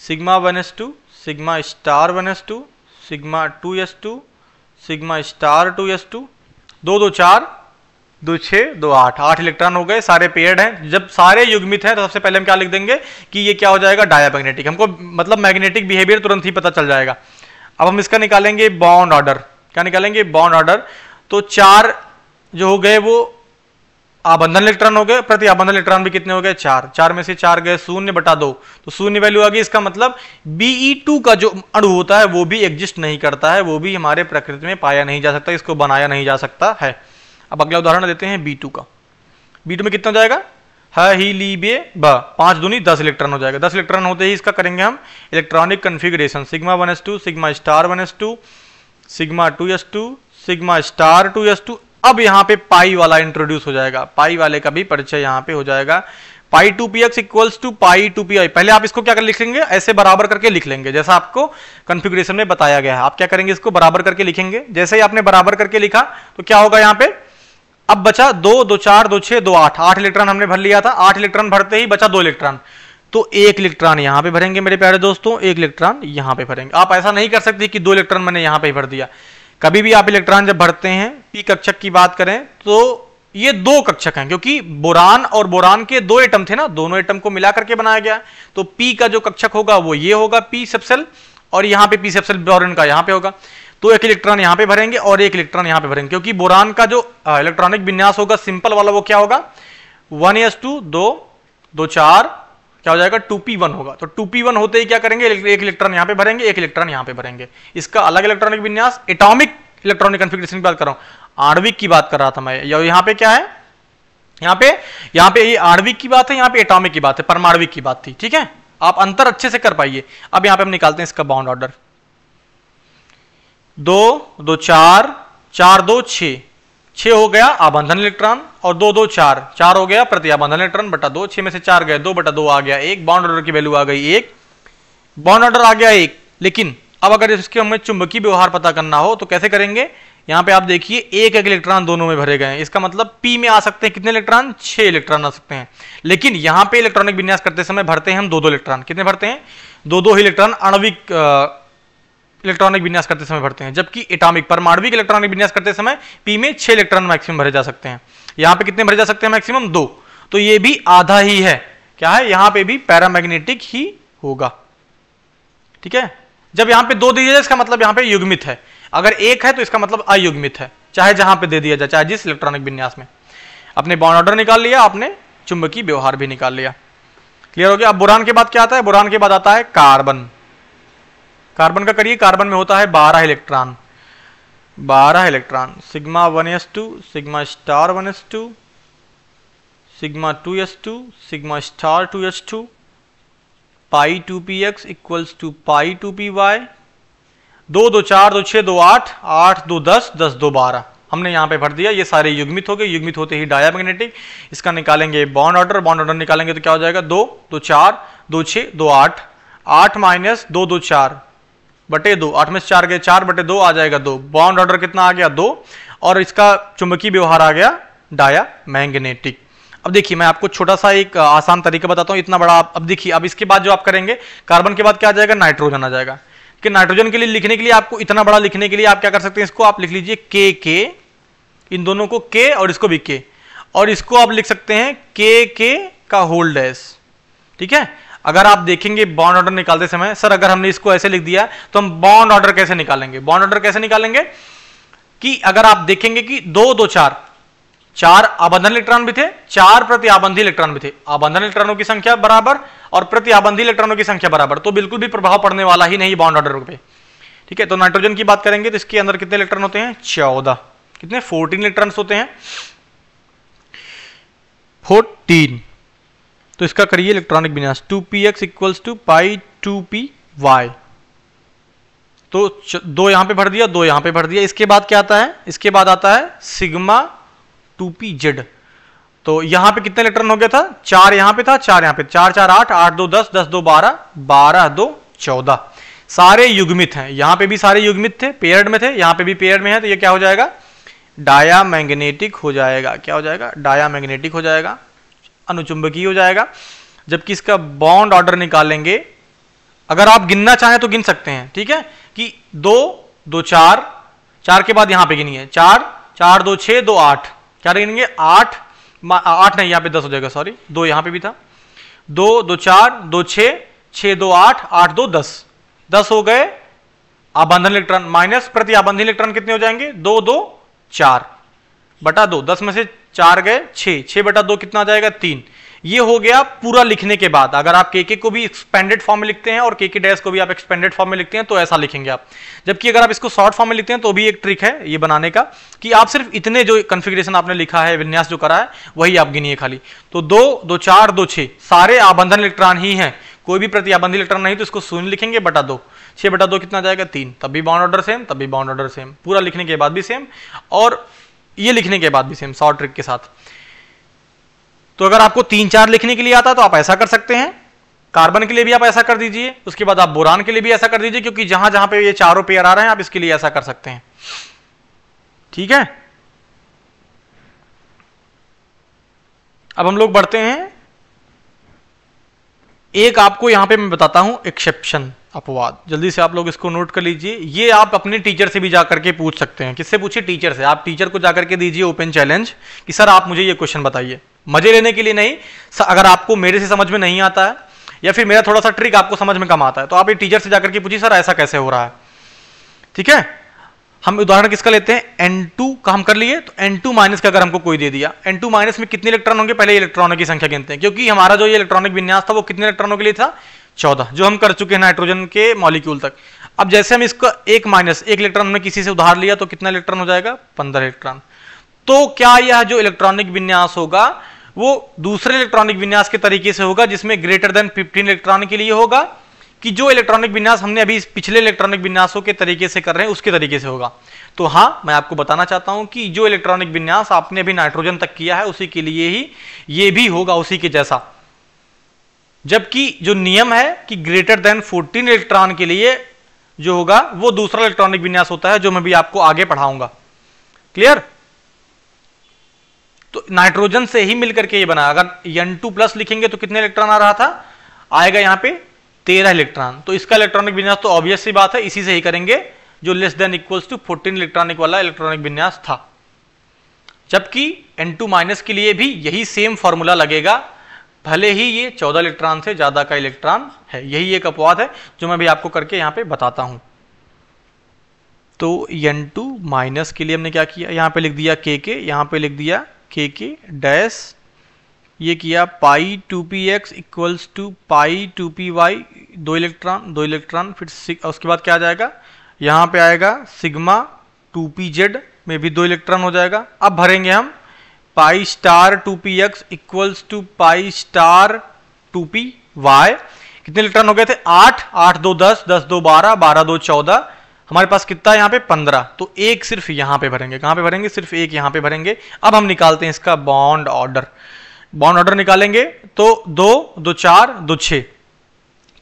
sigma one S two sigma star one S two sigma two S two sigma star two S two दो दो, चार, दो छः दो, आठ। आठ इलेक्ट्रॉन हो गए, सारे पेयर्ड हैं। जब सारे युग्मित हैं तो सबसे पहले हम क्या लिख देंगे कि ये क्या हो जाएगा? डायामैग्नेटिक हमको मतलब मैग्नेटिक बिहेवियर तुरंत ही पता चल जाएगा। अब हम इसका निकालेंगे बॉन्ड ऑर्डर क्या निकालेंगे? बॉन्ड ऑर्डर तो चार जो हो गए, वो आबंधन इलेक्ट्रॉन हो गए, प्रति आबंधन इलेक्ट्रॉन भी कितने हो गए? चार। चार में से चार गए, शून्य बटा दो। तो शून्य वैल्यू आ गई, इसका मतलब बीई टू e का जो अणु होता है, वो भी एग्जिस्ट नहीं करता है, वो भी हमारे प्रकृति में पाया नहीं जा सकता, इसको बनाया नहीं जा सकता है। अब अगला उदाहरण देते हैं बी टू का। बी टू में कितना जाएगा? है, ही, ली, बे, ब। पाँच दूनी दस इलेक्ट्रॉन हो जाएगा। दस इलेक्ट्रॉन होते ही इसका करेंगे हम electronic configuration sigma one S two sigma star one S two sigma two S two sigma star two S two अब यहाँ पे पाई वाला इंट्रोड्यूस हो जाएगा। पाई वाले का भी परिचय यहाँ पे हो जाएगा। Pi two P X equals to pi two P I. पहले आप इसको क्या कर लिख लेंगे? ऐसे बराबर करके लिख लेंगे, जैसा आपको कन्फिग्रेशन में बताया गया है। आप क्या करेंगे इसको बराबर करके लिखेंगे? जैसे ही आपने बराबर करके लिखा तो क्या होगा यहाँ पे? अब बचा दो दो चार, दो छह, दो आठ। आठ इलेक्ट्रॉन हमने भर लिया था। आठ इलेक्ट्रॉन भरते ही बचा दो इलेक्ट्रॉन तो एक इलेक्ट्रॉन यहाँ पे भरेंगे मेरे प्यारे दोस्तों, एक इलेक्ट्रॉन यहाँ पे भरेंगे। आप ऐसा नहीं कर सकते कि दो इलेक्ट्रॉन मैंने यहाँ पे भर दिया। कभी भी आप इलेक्ट्रॉन जब भरते हैं पी कक्षक की बात करें तो ये दो कक्षक हैं, क्योंकि बोरान और बोरान के दो एटम थे ना, दोनों एटम को मिला करके बनाया गया। तो पी का जो कक्षक होगा, वो ये होगा पी सेप्सल और यहाँ पे पी सेप्सल बोरन का यहाँ पे होगा। तो एक इलेक्ट्रॉन यहाँ पे भरेंगे, और एक इलेक्ट्रॉन यहाँ पे भरेंगे, क्योंकि बोरान का जो इलेक्ट्रॉनिक विन्यास होगा सिंपल वाला वो क्या होगा? वन एस टू दो दो चार क्या हो जाएगा? टू पी वन होगा। तो टू पी वन होते ही क्या करेंगे? एक इलेक्ट्रॉन यहाँ पे भरेंगे, एक इलेक्ट्रॉन यहाँ पे भरेंगे। इसका अलग इलेक्ट्रॉनिक विन्यास एटॉमिक इलेक्ट्रॉनिक कन्फिग्रेशन की बात कर रहा हूँ। आणविक की बात कर रहा था मैं। यहाँ पे क्या है? यहाँ पे यहाँ पे ये आणविक की बात है, यहाँ पे एटॉमिक की बात है, परमाणविक की बात थी। ठीक है? आप अंतर अच्छे से कर पाइए। अब यहाँ पे हम निकालते हैं इसका बाउंड ऑर्डर दो दो चार चार, दो छ छह हो गया आबंधन इलेक्ट्रॉन और दो दो, चार। चार हो गया प्रति आबंधन इलेक्ट्रॉन बटा दो। छह में से चार गए, दो बटा दो आ गया एक। बाउंड ऑर्डर की वैल्यू आ गई एक। बाउंड ऑर्डर आ गया एक। लेकिन अब अगर इसके हमें चुंबकीय व्यवहार पता करना हो तो कैसे करेंगे? यहाँ पे आप देखिए, एक एक इलेक्ट्रॉन दोनों में भरे गए हैं। इसका मतलब पी में आ सकते हैं कितने इलेक्ट्रॉन? छह इलेक्ट्रॉन आ सकते हैं। लेकिन यहाँ पे इलेक्ट्रॉनिक विन्यास करते समय भरते हैं हम दो दो इलेक्ट्रॉन। कितने भरते हैं? दो दो इलेक्ट्रॉन आणविक इलेक्ट्रॉनिक विन्यास करते समय भरते हैं, जबकि एटॉमिक परमाणविक इलेक्ट्रॉनिक विन्यास करते समय पी में छह इलेक्ट्रॉन मैक्सिमम भरे जा सकते हैं। यहाँ पे कितने भरे जा सकते हैं मैक्सिमम? दो। तो ये भी आधा ही है। क्या है? यहाँ पे भी पैरामैग्नेटिक ही होगा। ठीक है? जब यहाँ पे दो दिया जाए, इसका मतलब यहाँ पे युग्मित है। अगर एक है तो इसका मतलब अयुग्मित है। चाहे जहाँ पे दे दिया जाए, चाहे जिस इलेक्ट्रॉनिक विन्यास में। अपने बॉन्ड ऑर्डर निकाल लिया, आपने चुंबकीय व्यवहार भी निकाल लिया। क्लियर हो गया? अब बुरान के बाद क्या आता है? बुरान के बाद आता है कार्बन। कार्बन का करिए कार्बन में होता है बारह इलेक्ट्रॉन बारह electron sigma one S two sigma star one S two sigma two S two sigma star two S two pi two P X equals to pi two P Y दो दो चार, दो छः दो आठ आठ, दो दस दस, दो बारह। हमने यहाँ पे भर दिया, ये सारे युग्मित हो गए। युग्मित होते ही डायामैग्नेटिक इसका निकालेंगे बॉन्ड ऑर्डर बॉन्ड ऑर्डर निकालेंगे तो क्या हो जाएगा? दो दो चार, दो छः दो आठ। आठ माइनस दो दो चार। बटे दो, आठ में से चार गए, चार बटे दो आ जाएगा दो। बॉन्ड ऑर्डर कितना आ गया? दो। और इसका चुंबकीय व्यवहार आ गया, डाया मैंगनेटिक। अब देखिए, मैं आपको छोटा सा एक आसान तरीका बताता हूँ, इतना बड़ा अब देखिए, अब इसके बाद जो आप करेंगे कार्बन के बाद क्या आ जाएगा? नाइट्रोजन आ जाएगा। कि नाइट्रोजन के लिए लिखने के लिए आपको इतना बड़ा लिखने के लिए आप क्या कर सकते हैं? इसको आप लिख लीजिए के के इन दोनों को के और इसको भी के और इसको आप लिख सकते हैं के के का होल्ड ठीक है? अगर आप देखेंगे बॉन्ड ऑर्डर निकालते समय, सर, अगर हमने इसको ऐसे लिख दिया तो हम बॉन्ड ऑर्डर कैसे निकालेंगे? बॉन्ड ऑर्डर कैसे निकालेंगे? कि अगर आप देखेंगे कि दो दो, चार चार आबंधन इलेक्ट्रॉन भी थे, चार प्रति आबंधी इलेक्ट्रॉन भी थे। आबंधन इलेक्ट्रॉनों की संख्या बराबर और प्रति आबंधी इलेक्ट्रॉनों की संख्या बराबर तो बिल्कुल भी प्रभाव पड़ने वाला ही नहीं बॉन्ड ऑर्डर पे। ठीक है तो नाइट्रोजन की बात करेंगे तो इसके अंदर कितने इलेक्ट्रॉन होते हैं? चौदह। कितने? फोर्टीन इलेक्ट्रॉन होते हैं। फोर्टीन तो इसका करिए इलेक्ट्रॉनिक विन्यास। Two P X equals to pi two P Y तो दो यहाँ पे भर दिया, दो यहाँ पे भर दिया। इसके बाद क्या आता है? इसके बाद आता है सिग्मा टू पी जेड तो यहाँ पे कितने इलेक्ट्रॉन हो गया था? चार यहाँ पे था, चार यहाँ पे। चार चार, आठ आठ, दो, दस दस, दो, बारह बारह, दो, चौदह। सारे युग्मित हैं। यहाँ पे भी सारे युग्मित थे पेयर्ड में थे, यहाँ पे भी पेयर्ड में है तो ये क्या हो जाएगा? डाया मैग्नेटिक हो जाएगा। क्या हो जाएगा? डाया मैग्नेटिक हो जाएगा। अनुचुंबकीय हो जाएगा, जबकि इसका बॉन्ड ऑर्डर निकालेंगे। अगर आप गिनना चाहें तो गिन सकते हैं, ठीक है? कि दो दो चार चार के बाद यहाँ पे गिनिए, चार चार, दो, छह, दो, आठ। क्या गिनेंगे? आठ आठ नहीं, यहाँ पे दस हो जाएगा सॉरी दो यहाँ पे भी था। दो दो चार, दो छ छह, दो, आठ आठ, दो, दस। दस हो गए। आबंधन इलेक्ट्रॉन, माइनस प्रति आबंधन इलेक्ट्रॉन कितने हो जाएँगे? दो दो, चार। बटा दो, दस में से चार गए, छह। छह बटा दो कितना जाएगा? तीन। ये हो गया पूरा लिखने के बाद। अगर आप के के भी एक्सपेंडेड फॉर्म में लिखते हैं और के के डैश को भी आप एक्सपेंडेड फॉर्म में लिखते हैं तो ऐसा लिखेंगे आप। जबकि अगर आप इसको शॉर्ट फॉर्म में लिखते हैं तो भी एक ट्रिक है ये बनाने का, कि आप सिर्फ़ इतने जो कन्फिग्रेशन आपने लिखा है, विन्यास जो करा है, वही आप गिनिए खाली। तो दो दो चार, दो छह। सारे आबंधन इलेक्ट्रॉन ही है। कोई भी प्रति आबंधन इलेक्ट्रॉन नहीं तो इसको शून्य लिखेंगे, बटा दो। छह बटा दो कितना जाएगा? तीन। तब भी बाउंड ऑर्डर सेम तब भी बाउंड ऑर्डर सेम पूरा लिखने के बाद भी सेम और ये लिखने के बाद भी सेम शॉर्ट ट्रिक के साथ। तो अगर आपको तीन चार लिखने के लिए आता तो आप ऐसा कर सकते हैं। कार्बन के लिए भी आप ऐसा कर दीजिए। उसके बाद आप बोरान के लिए भी ऐसा कर दीजिए, क्योंकि जहाँ जहाँ पे ये चारों पेयर आ रहे हैं, आप इसके लिए ऐसा कर सकते हैं। ठीक है? अब हम लोग बढ़ते हैं। एक आपको यहाँ पे मैं बताता हूँ एक्सेप्शन अपवाद। जल्दी से आप लोग इसको नोट कर लीजिए। ये आप अपने टीचर से भी जाकर के पूछ सकते हैं। किससे पूछिए? टीचर से। आप टीचर को जाकर के दीजिए ओपन चैलेंज कि, सर, आप मुझे ये क्वेश्चन बताइए। मज़े लेने के लिए नहीं। अगर आपको मेरे से समझ में नहीं आता है, या फिर मेरा थोड़ा सा ट्रिक आपको समझ में कम आता है तो आप ये टीचर से जाकर के पूछिए, सर, ऐसा कैसे हो रहा है? ठीक है? हम उदाहरण किसका लेते हैं? N2 का हम कर लिए तो N2 माइनस का अगर हमको कोई दे दिया N2 माइनस में कितने इलेक्ट्रॉन होंगे? पहले इलेक्ट्रॉनों की संख्या गिनते हैं, क्योंकि हमारा जो ये इलेक्ट्रॉनिक विन्यास था, वो कितने इलेक्ट्रॉनों के लिए था? चौदह, जो हम कर चुके हैं नाइट्रोजन के मॉलिक्यूल तक। अब जैसे हम इसका एक माइनस एक इलेक्ट्रॉन में किसी से उधार लिया तो कितना इलेक्ट्रॉन हो जाएगा? पंद्रह इलेक्ट्रॉन तो क्या यह जो इलेक्ट्रॉनिक विन्यास होगा, वो दूसरे इलेक्ट्रॉनिक विन्यास के तरीके से होगा, जिसमें ग्रेटर देन 15 इलेक्ट्रॉन के लिए होगा? कि जो इलेक्ट्रॉनिक विन्यास हमने अभी पिछले इलेक्ट्रॉनिक विन्यासों के तरीके से कर रहे हैं, उसके तरीके से होगा। तो हाँ, मैं आपको बताना चाहता हूँ कि जो इलेक्ट्रॉनिक विन्यास आपने अभी नाइट्रोजन तक किया है, उसी के लिए ही ये भी होगा उसी के जैसा। जबकि जो नियम है कि ग्रेटर देन 14 इलेक्ट्रॉन के लिए जो होगा, वो दूसरा इलेक्ट्रॉनिक विन्यास होता है, जो मैं भी आपको आगे पढ़ाऊँगा। क्लियर तो नाइट्रोजन से ही मिलकर के ये बना। अगर एन टू प्लस लिखेंगे तो कितने इलेक्ट्रॉन आ रहा था? आएगा यहाँ पे तेरह इलेक्ट्रॉन तो इसका इलेक्ट्रॉनिक विन्यास तो ऑब्वियस सी बात है, इसी से ही करेंगे, जो less than equals to fourteen electronic वाला इलेक्ट्रॉनिक विन्यास था। जबकि N2 माइनस के लिए भी यही सेम फॉर्मूला लगेगा। भले ही ये 14 इलेक्ट्रॉन से ज़्यादा का इलेक्ट्रॉन है, यही एक अपवाद है, जो मैं भी आपको करके यहाँ पे बताता हूँ। तो एन टू माइनस के लिए हमने क्या किया? यहाँ पे लिख दिया के के यहाँ पे लिख दिया के के डैश ये किया pi two P X equals to pi two P Y, दो इलेक्ट्रॉन दो इलेक्ट्रॉन, फिर उसके बाद क्या आ जाएगा? यहाँ पे आएगा सिग्मा टू पी जेड, में भी दो इलेक्ट्रॉन हो जाएगा। अब भरेंगे हम pi star two P X equals to pi star two P Y. कितने इलेक्ट्रॉन हो गए थे? आठ आठ दो दस दस दो बारह बारह दो चौदह। हमारे पास कितना यहाँ पे पंद्रह। तो एक सिर्फ़ यहाँ पे भरेंगे। कहाँ पे भरेंगे? सिर्फ़ एक यहाँ पे भरेंगे। अब हम निकालते हैं इसका बॉन्ड ऑर्डर। बॉन्ड ऑर्डर निकालेंगे तो दो दो चार, दो छ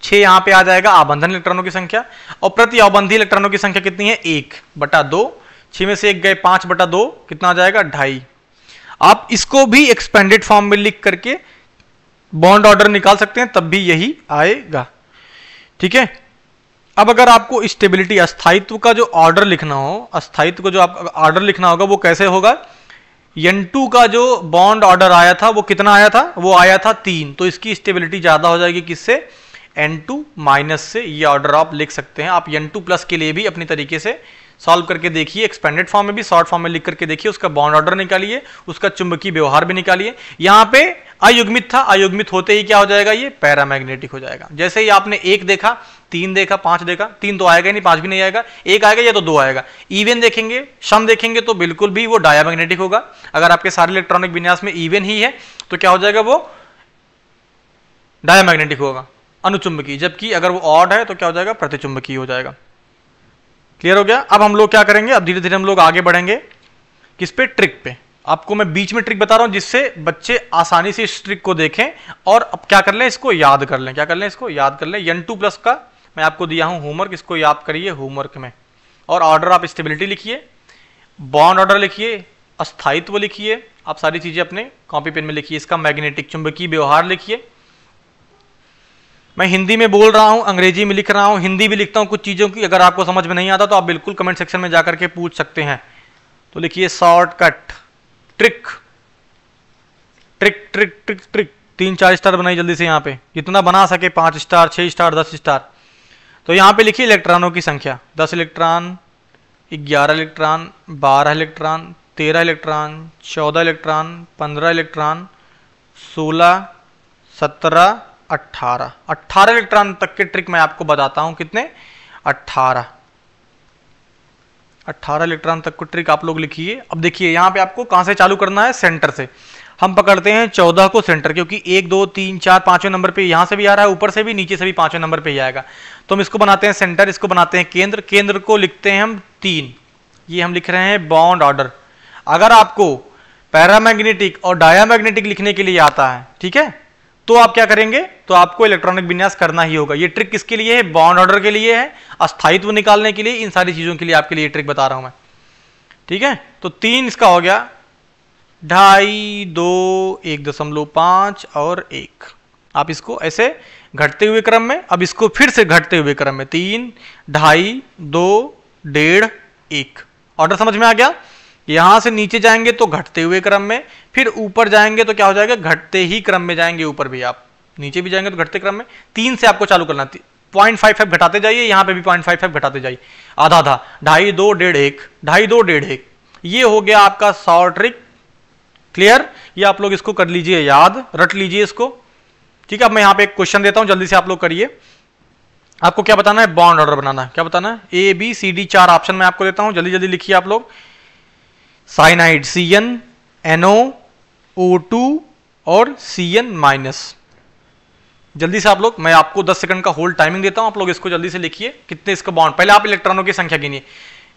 छह यहाँ पे आ जाएगा आबंधन इलेक्ट्रॉनों की संख्या, और प्रति अवबंधी इलेक्ट्रॉनों की संख्या कितनी है? एक बटा दो। छह में से एक गए पाँच बटा दो, कितना आ जाएगा? ढाई। आप इसको भी एक्सपेंडेड फॉर्म में लिख करके बॉन्ड ऑर्डर निकाल सकते हैं, तब भी यही आएगा। ठीक है? अब अगर आपको स्टेबिलिटी अस्थायित्व का जो ऑर्डर लिखना हो, अस्थायित्व का जो आप ऑर्डर लिखना होगा, वो कैसे होगा? N2 का जो बॉन्ड ऑर्डर आया था, वो कितना आया था? वो आया था तीन। तो इसकी स्टेबिलिटी ज़्यादा हो जाएगी किससे? एन टू माइनस से ये ऑर्डर आप लिख सकते हैं। आप N2 प्लस के लिए भी अपनी तरीके से सॉल्व करके देखिए एक्सपेंडेड फॉर्म में भी शॉर्ट फॉर्म में लिख करके देखिए, उसका बॉन्ड ऑर्डर निकालिए, उसका चुंबकीय व्यवहार भी निकालिए। यहाँ पे अयुग्मित था, अयुग्मित होते ही क्या हो जाएगा, ये पैरामैग्नेटिक हो जाएगा। जैसे ही आपने एक देखा, तीन देखा, पाँच देखा, तीन तो आएगा नहीं, पाँच भी नहीं आएगा, एक आएगा या तो दो आएगा। इवन देखेंगे सम देखेंगे तो बिल्कुल भी वो डायामैग्नेटिक होगा। अगर आपके सारे इलेक्ट्रॉनिक विन्यास में इवन ही है तो क्या हो जाएगा वो? डायामैग्नेटिक होगा, अनुचुंबकीय। जबकि अगर वो ऑड है तो क्या हो जाएगा? प्रतिचुंबकीय हो जाएगा। क्लियर हो गया? अब हम लोग क्या करेंगे? अब धीरे धीरे हम लोग आगे बढ़ेंगे। किस पे? ट्रिक पे। आपको मैं बीच में ट्रिक बता रहा हूँ जिससे बच्चे आसानी से इस ट्रिक को देखें और अब क्या कर लें, इसको याद कर लें। क्या कर लें, इसको याद कर लें। एन टू प्लस का मैं आपको दिया हूँ होमवर्क इसको याद करिए होमवर्क में। और ऑर्डर आप स्टेबिलिटी लिखिए बॉन्ड ऑर्डर लिखिए, अस्थायित्व लिखिए। आप सारी चीज़ें अपने कॉपी पेन में लिखिए। इसका मैग्नेटिक चुंबकीय व्यवहार लिखिए। मैं हिंदी में बोल रहा हूँ, अंग्रेज़ी में लिख रहा हूँ, हिंदी भी लिखता हूँ कुछ चीज़ों की, अगर आपको समझ में नहीं आता तो आप बिल्कुल कमेंट सेक्शन में जाकर के पूछ सकते हैं। तो लिखिए shortcut, trick trick trick trick trick, तीन चार स्टार बनाई जल्दी से यहाँ पे। जितना बना सके पाँच स्टार, छह स्टार, दस स्टार। तो यहाँ पे लिखिए इलेक्ट्रॉनों की संख्या। दस इलेक्ट्रॉन, ग्यारह इलेक्ट्रॉन, बारह इलेक्ट्रॉन, तेरह इलेक्ट्रॉन, चौदह इलेक्ट्रॉन, पंद्रह इलेक्ट्रॉन, सोलह, सत्रह अट्ठारह। अट्ठारह इलेक्ट्रॉन तक के ट्रिक मैं आपको बताता हूँ कितने? अट्ठारह। अट्ठारह इलेक्ट्रॉन तक को ट्रिक आप लोग लिखिए। अब देखिए, यहाँ पे आपको कहाँ से चालू करना है? सेंटर से। हम पकड़ते हैं चौदह को सेंटर, क्योंकि एक, दो, तीन, चार, पाँचवें नंबर पे यहाँ से भी आ रहा है, ऊपर से भी, नीचे से भी पाँचवें नंबर पे ही आएगा। तो हम इसको बनाते हैं सेंटर, इसको बनाते हैं केंद्र। केंद्र को लिखते हैं हम तीन। ये हम लिख रहे हैं बॉन्ड ऑर्डर। अगर आपको पैरामैग्नेटिक और डायामैग्नेटिक लिखने के लिए आता है, ठीक है? तो आप क्या करेंगे? तो आपको इलेक्ट्रॉनिक विन्यास करना ही होगा। ये ट्रिक किसके लिए है? बॉन्ड ऑर्डर के लिए है। अस्थायित्व निकालने के लिए। इन सारी चीज़ों के लिए आपके लिए ट्रिक बता रहा हूँ मैं। ठीक है? तो तीन इसका हो गया। ढाई, दो, एक दशमलव पाँच और एक। आप इसको ऐसे घटते हुए क्रम में, अब इसको फिर से घटते हुए क्रम में। तीन, ढाई, दो, डेढ़, एक। ऑर्डर समझ में आ गया? यहाँ से नीचे जाएँगे तो घटते हुए क्रम में, फिर ऊपर जाएँगे तो क्या हो जाएगा? घटते ही क्रम में जाएँगे ऊपर भी आप। नीचे भी जाएँगे तो घटते क्रम में। तीन से आपको चालू करना पॉइंट फाइव फाइव घटाते जाइए, यहाँ पे भी पॉइंट फाइव फाइव घटाते जाइए। आधा आधा ढाई, दो, डेढ़, एक। ढाई, दो, डेढ़, एक। ये हो गया आपका शॉर्ट ट्रिक। क्लियर? ये आप लोग इसको कर लीजिए याद। रट लीजिए इसको। ठीक है, अब मैं यहाँ पे एक क्वेश्चन देता हूँ, जल्दी से आप लोग करिए। आपको क्या बताना है? बॉन्ड ऑर्डर बनाना क्या बताना है? ए बी सी डी चार ऑप्शन मैं आपको देता हूँ। जल्दी जल्दी लिखिए आप लोग। Cyanide C N NO O two और सी एन माइनस जल्दी से आप लोग, मैं आपको 10 सेकंड का होल्ड टाइमिंग देता हूँ, आप लोग इसको जल्दी से लिखिए, कितने इसका बॉन्ड पहले आप इलेक्ट्रॉनों की संख्या गिनिए।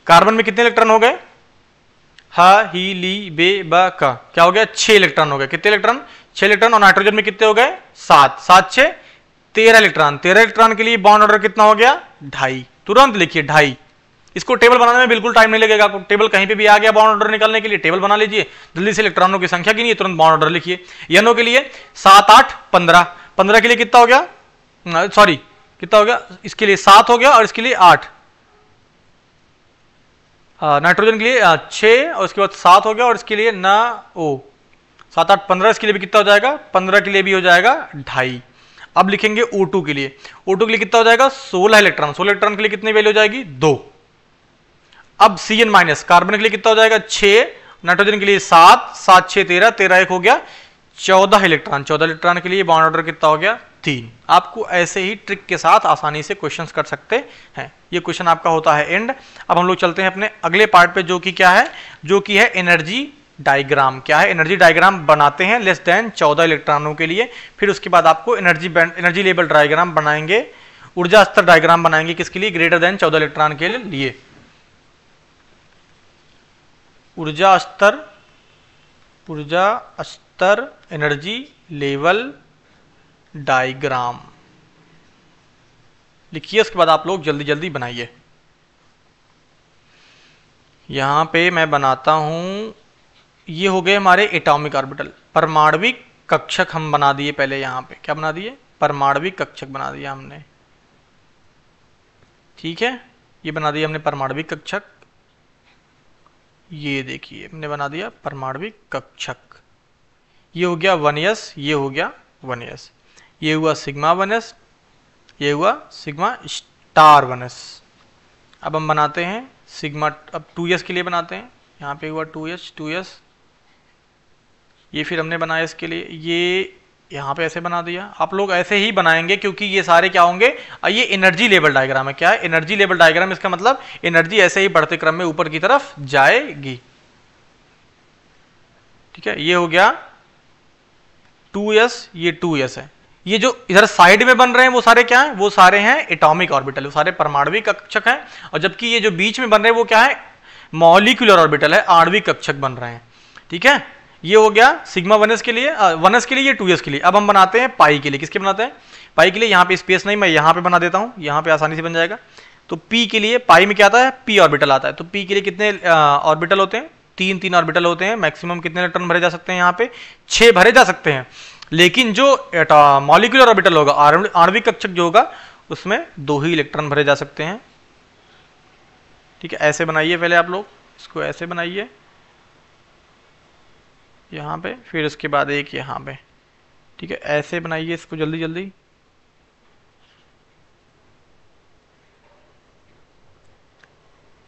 कार्बन में कितने इलेक्ट्रॉन हो गए? हा, ही, ली, बे, ब, का। क्या हो गया? छह इलेक्ट्रॉन हो गए। कितने इलेक्ट्रॉन छह इलेक्ट्रॉन और नाइट्रोजन में कितने हो गए? सात। सात, छह? तेरह इलेक्ट्रॉन तेरह इलेक्ट्रॉन के लिए बॉन्ड ऑर्डर कितना हो गया? ढाई। तुरंत लिखिए, ढाई। इसको टेबल बनाने में बिल्कुल टाइम नहीं लगेगा। टेबल कहीं पे भी आ गया बाउंड ऑर्डर निकालने के लिए टेबल बना लीजिए। जल्दी से इलेक्ट्रॉनों की संख्या गिनिए, तुरंत बॉन्ड ऑर्डर लिखिए। यनो के लिए सात, आठ, पंद्रह। पंद्रह के लिए कितना हो गया? सॉरी कितना हो गया? इसके लिए सात हो गया और इसके लिए आठ। नाइट्रोजन के लिए छह और उसके बाद सात हो गया और इसके लिए ना, ओ। सात, आठ, पंद्रह, इसके लिए भी कितना हो जाएगा? पंद्रह के लिए भी हो जाएगा ढाई। अब लिखेंगे O2 के लिए। O2 के लिए कितना हो जाएगा? सोलह इलेक्ट्रॉन। सोलह इलेक्ट्रॉन के लिए कितनी वैल्यू हो जाएगी? दो। अब सी एन माइनस कार्बन के लिए कितना हो जाएगा? छह। नाइट्रोजन के लिए सात सात, छह, तेरह तेरह एक हो गया। चौदह इलेक्ट्रॉन चौदह इलेक्ट्रॉन के लिए बॉन्ड ऑर्डर कितना हो गया? तीन। आपको ऐसे ही ट्रिक के साथ आसानी से क्वेश्चंस कर सकते हैं। ये क्वेश्चन आपका होता है एंड अब हम लोग चलते हैं अपने अगले पार्ट पे, जो कि क्या है? जो कि है एनर्जी डायग्राम क्या है? एनर्जी डायग्राम बनाते हैं लेस देन चौदह इलेक्ट्रॉनों के लिए। फिर उसके बाद आपको एनर्जी एनर्जी लेवल डायग्राम बनाएँगे। ऊर्जा स्तर डायग्राम बनाएँगे किसके लिए? ग्रेटर देन चौदह इलेक्ट्रॉन के लिए। ऊर्जा स्तर ऊर्जा स्तर एनर्जी लेवल डायग्राम लिखिए, उसके बाद आप लोग जल्दी जल्दी बनाइए। यहाँ पे मैं बनाता हूँ, ये हो गए हमारे एटॉमिक ऑर्बिटल परमाणविक कक्षक हम बना दिए पहले यहाँ पे। क्या बना दिए? परमाणविक कक्षक बना दिया हमने। ठीक है? ये बना दिया हमने परमाणविक कक्षक। ये देखिए, हमने बना दिया परमाणविक कक्षक। ये हो गया वन एस, ये हो गया वन एस। ये हुआ सिग्मा वन एस, ये हुआ सिग्मा स्टार वन एस। अब हम बनाते हैं सिग्मा, अब टू एस के लिए बनाते हैं। यहाँ पे हुआ टू एस टू एस। ये फिर हमने बनाया इसके लिए। ये यहाँ पे ऐसे बना दिया। आप लोग ऐसे ही बनाएँगे क्योंकि ये सारे क्या होंगे? ये एनर्जी लेवल डायग्राम है। क्या है? एनर्जी लेवल डायग्राम इसका मतलब एनर्जी ऐसे ही बढ़ते क्रम में ऊपर की तरफ़ जाएगी। ठीक है? ये हो गया 2s ये 2s है। ये जो इधर साइड में बन रहे हैं, वो सारे क्या है? वो सारे हैं एटॉमिक ऑर्बिटल वो सारे परमाणविक कक्षक हैं। और जबकि ये जो बीच में बन रहे हैं, वो क्या है? मॉलिक्यूलर ऑर्बिटल है, आणविक कक्षक बन रहे हैं। ठीक है? ये हो गया सिग्मा वन के लिए वन के लिए, ये टू के लिए। अब हम बनाते हैं पाई के लिए। किसके बनाते हैं? पाई के लिए। यहाँ पे स्पेस नहीं, मैं यहाँ पे बना देता हूँ। यहाँ पे आसानी से बन जाएगा। तो पी के लिए, पाई में क्या आता है? पी ऑर्बिटल आता है। तो पी के लिए कितने ऑर्बिटल होते हैं? तीन तीन ऑर्बिटल होते हैं। मैक्सिमम कितने इलेक्ट्रॉन भरे जा सकते हैं यहाँ पे? छह भरे जा सकते हैं। लेकिन जो मॉलिकुलर ऑर्बिटल होगा आणविक कक्षक जो होगा, उसमें दो ही इलेक्ट्रॉन भरे जा सकते हैं। ठीक है, ऐसे बनाइए पहले आप लोग। इसको ऐसे बनाइए। यहाँ पे, फिर उसके बाद एक यहाँ पे। ठीक है, ऐसे बनाइए इसको जल्दी जल्दी।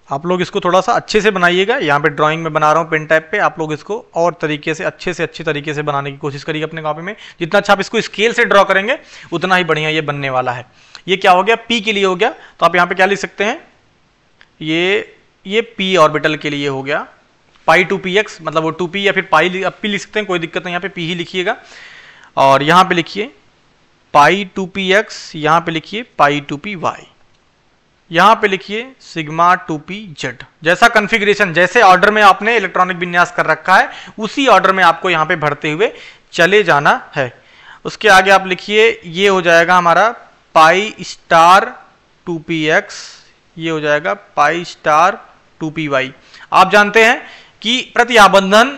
आप लोग इसको थोड़ा सा अच्छे से बनाइएगा। यहाँ पे ड्राइंग में बना रहा हूँ पेन टाइप पे। आप लोग इसको और तरीके से, अच्छे से, अच्छे तरीके से बनाने की कोशिश करिए अपने कॉपी में। जितना अच्छा आप इसको स्केल से ड्रॉ करेंगे, उतना ही बढ़िया ये बनने वाला है। ये क्या हो गया? पी के लिए हो गया। तो आप यहाँ पे क्या लिख सकते हैं? ये ये पी ऑर्बिटल के लिए हो गया। पाई टू पी एक्स मतलब वो टू पी या फिर पाई अब पी लिख सकते हैं, कोई दिक्कत नहीं, यहाँ पे पी ही लिखिएगा। और यहाँ पे लिखिए, पाई टू पी एक्स, यहाँ पे लिखिए पाई टू पी वाई। यहाँ पे लिखिए सिग्मा टू पी जेड। जैसा कॉन्फ़िगरेशन जैसे ऑर्डर में आपने इलेक्ट्रॉनिक विन्यास कर रखा है, उसी ऑर्डर में आपको यहाँ पे भरते हुए चले जाना है। उसके आगे आप लिखिए, ये हो जाएगा हमारा pi star two p x, ये हो जाएगा pi star two p y. आप जानते हैं कि प्रतिआबंधन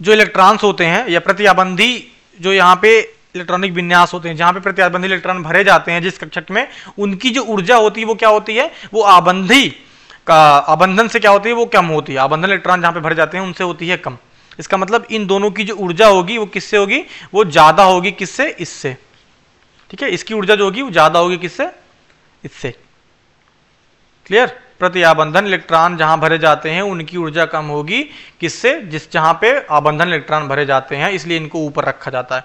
जो इलेक्ट्रॉन्स होते हैं, या प्रतिआबंधी जो यहाँ पे इलेक्ट्रॉनिक विन्यास होते हैं, जहाँ पे प्रतिआबंधी इलेक्ट्रॉन भरे जाते हैं जिस कक्षक में, उनकी जो ऊर्जा होती है, वो क्या होती है? वो आबंधी का, आबंधन से क्या होती है? वो कम होती है। आबंधन इलेक्ट्रॉन जहाँ पे भरे जाते हैं, उनसे होती है कम। इसका मतलब इन दोनों की जो ऊर्जा होगी, वो किससे होगी? वो ज़्यादा होगी किससे? इससे। ठीक है? इसकी ऊर्जा जो होगी, वो ज़्यादा होगी किससे? इससे। क्लियर प्रति आबंधन इलेक्ट्रॉन जहाँ भरे जाते हैं, उनकी ऊर्जा कम होगी। किससे? जिस जहाँ पे आबंधन इलेक्ट्रॉन भरे जाते हैं, इसलिए इनको ऊपर रखा जाता है।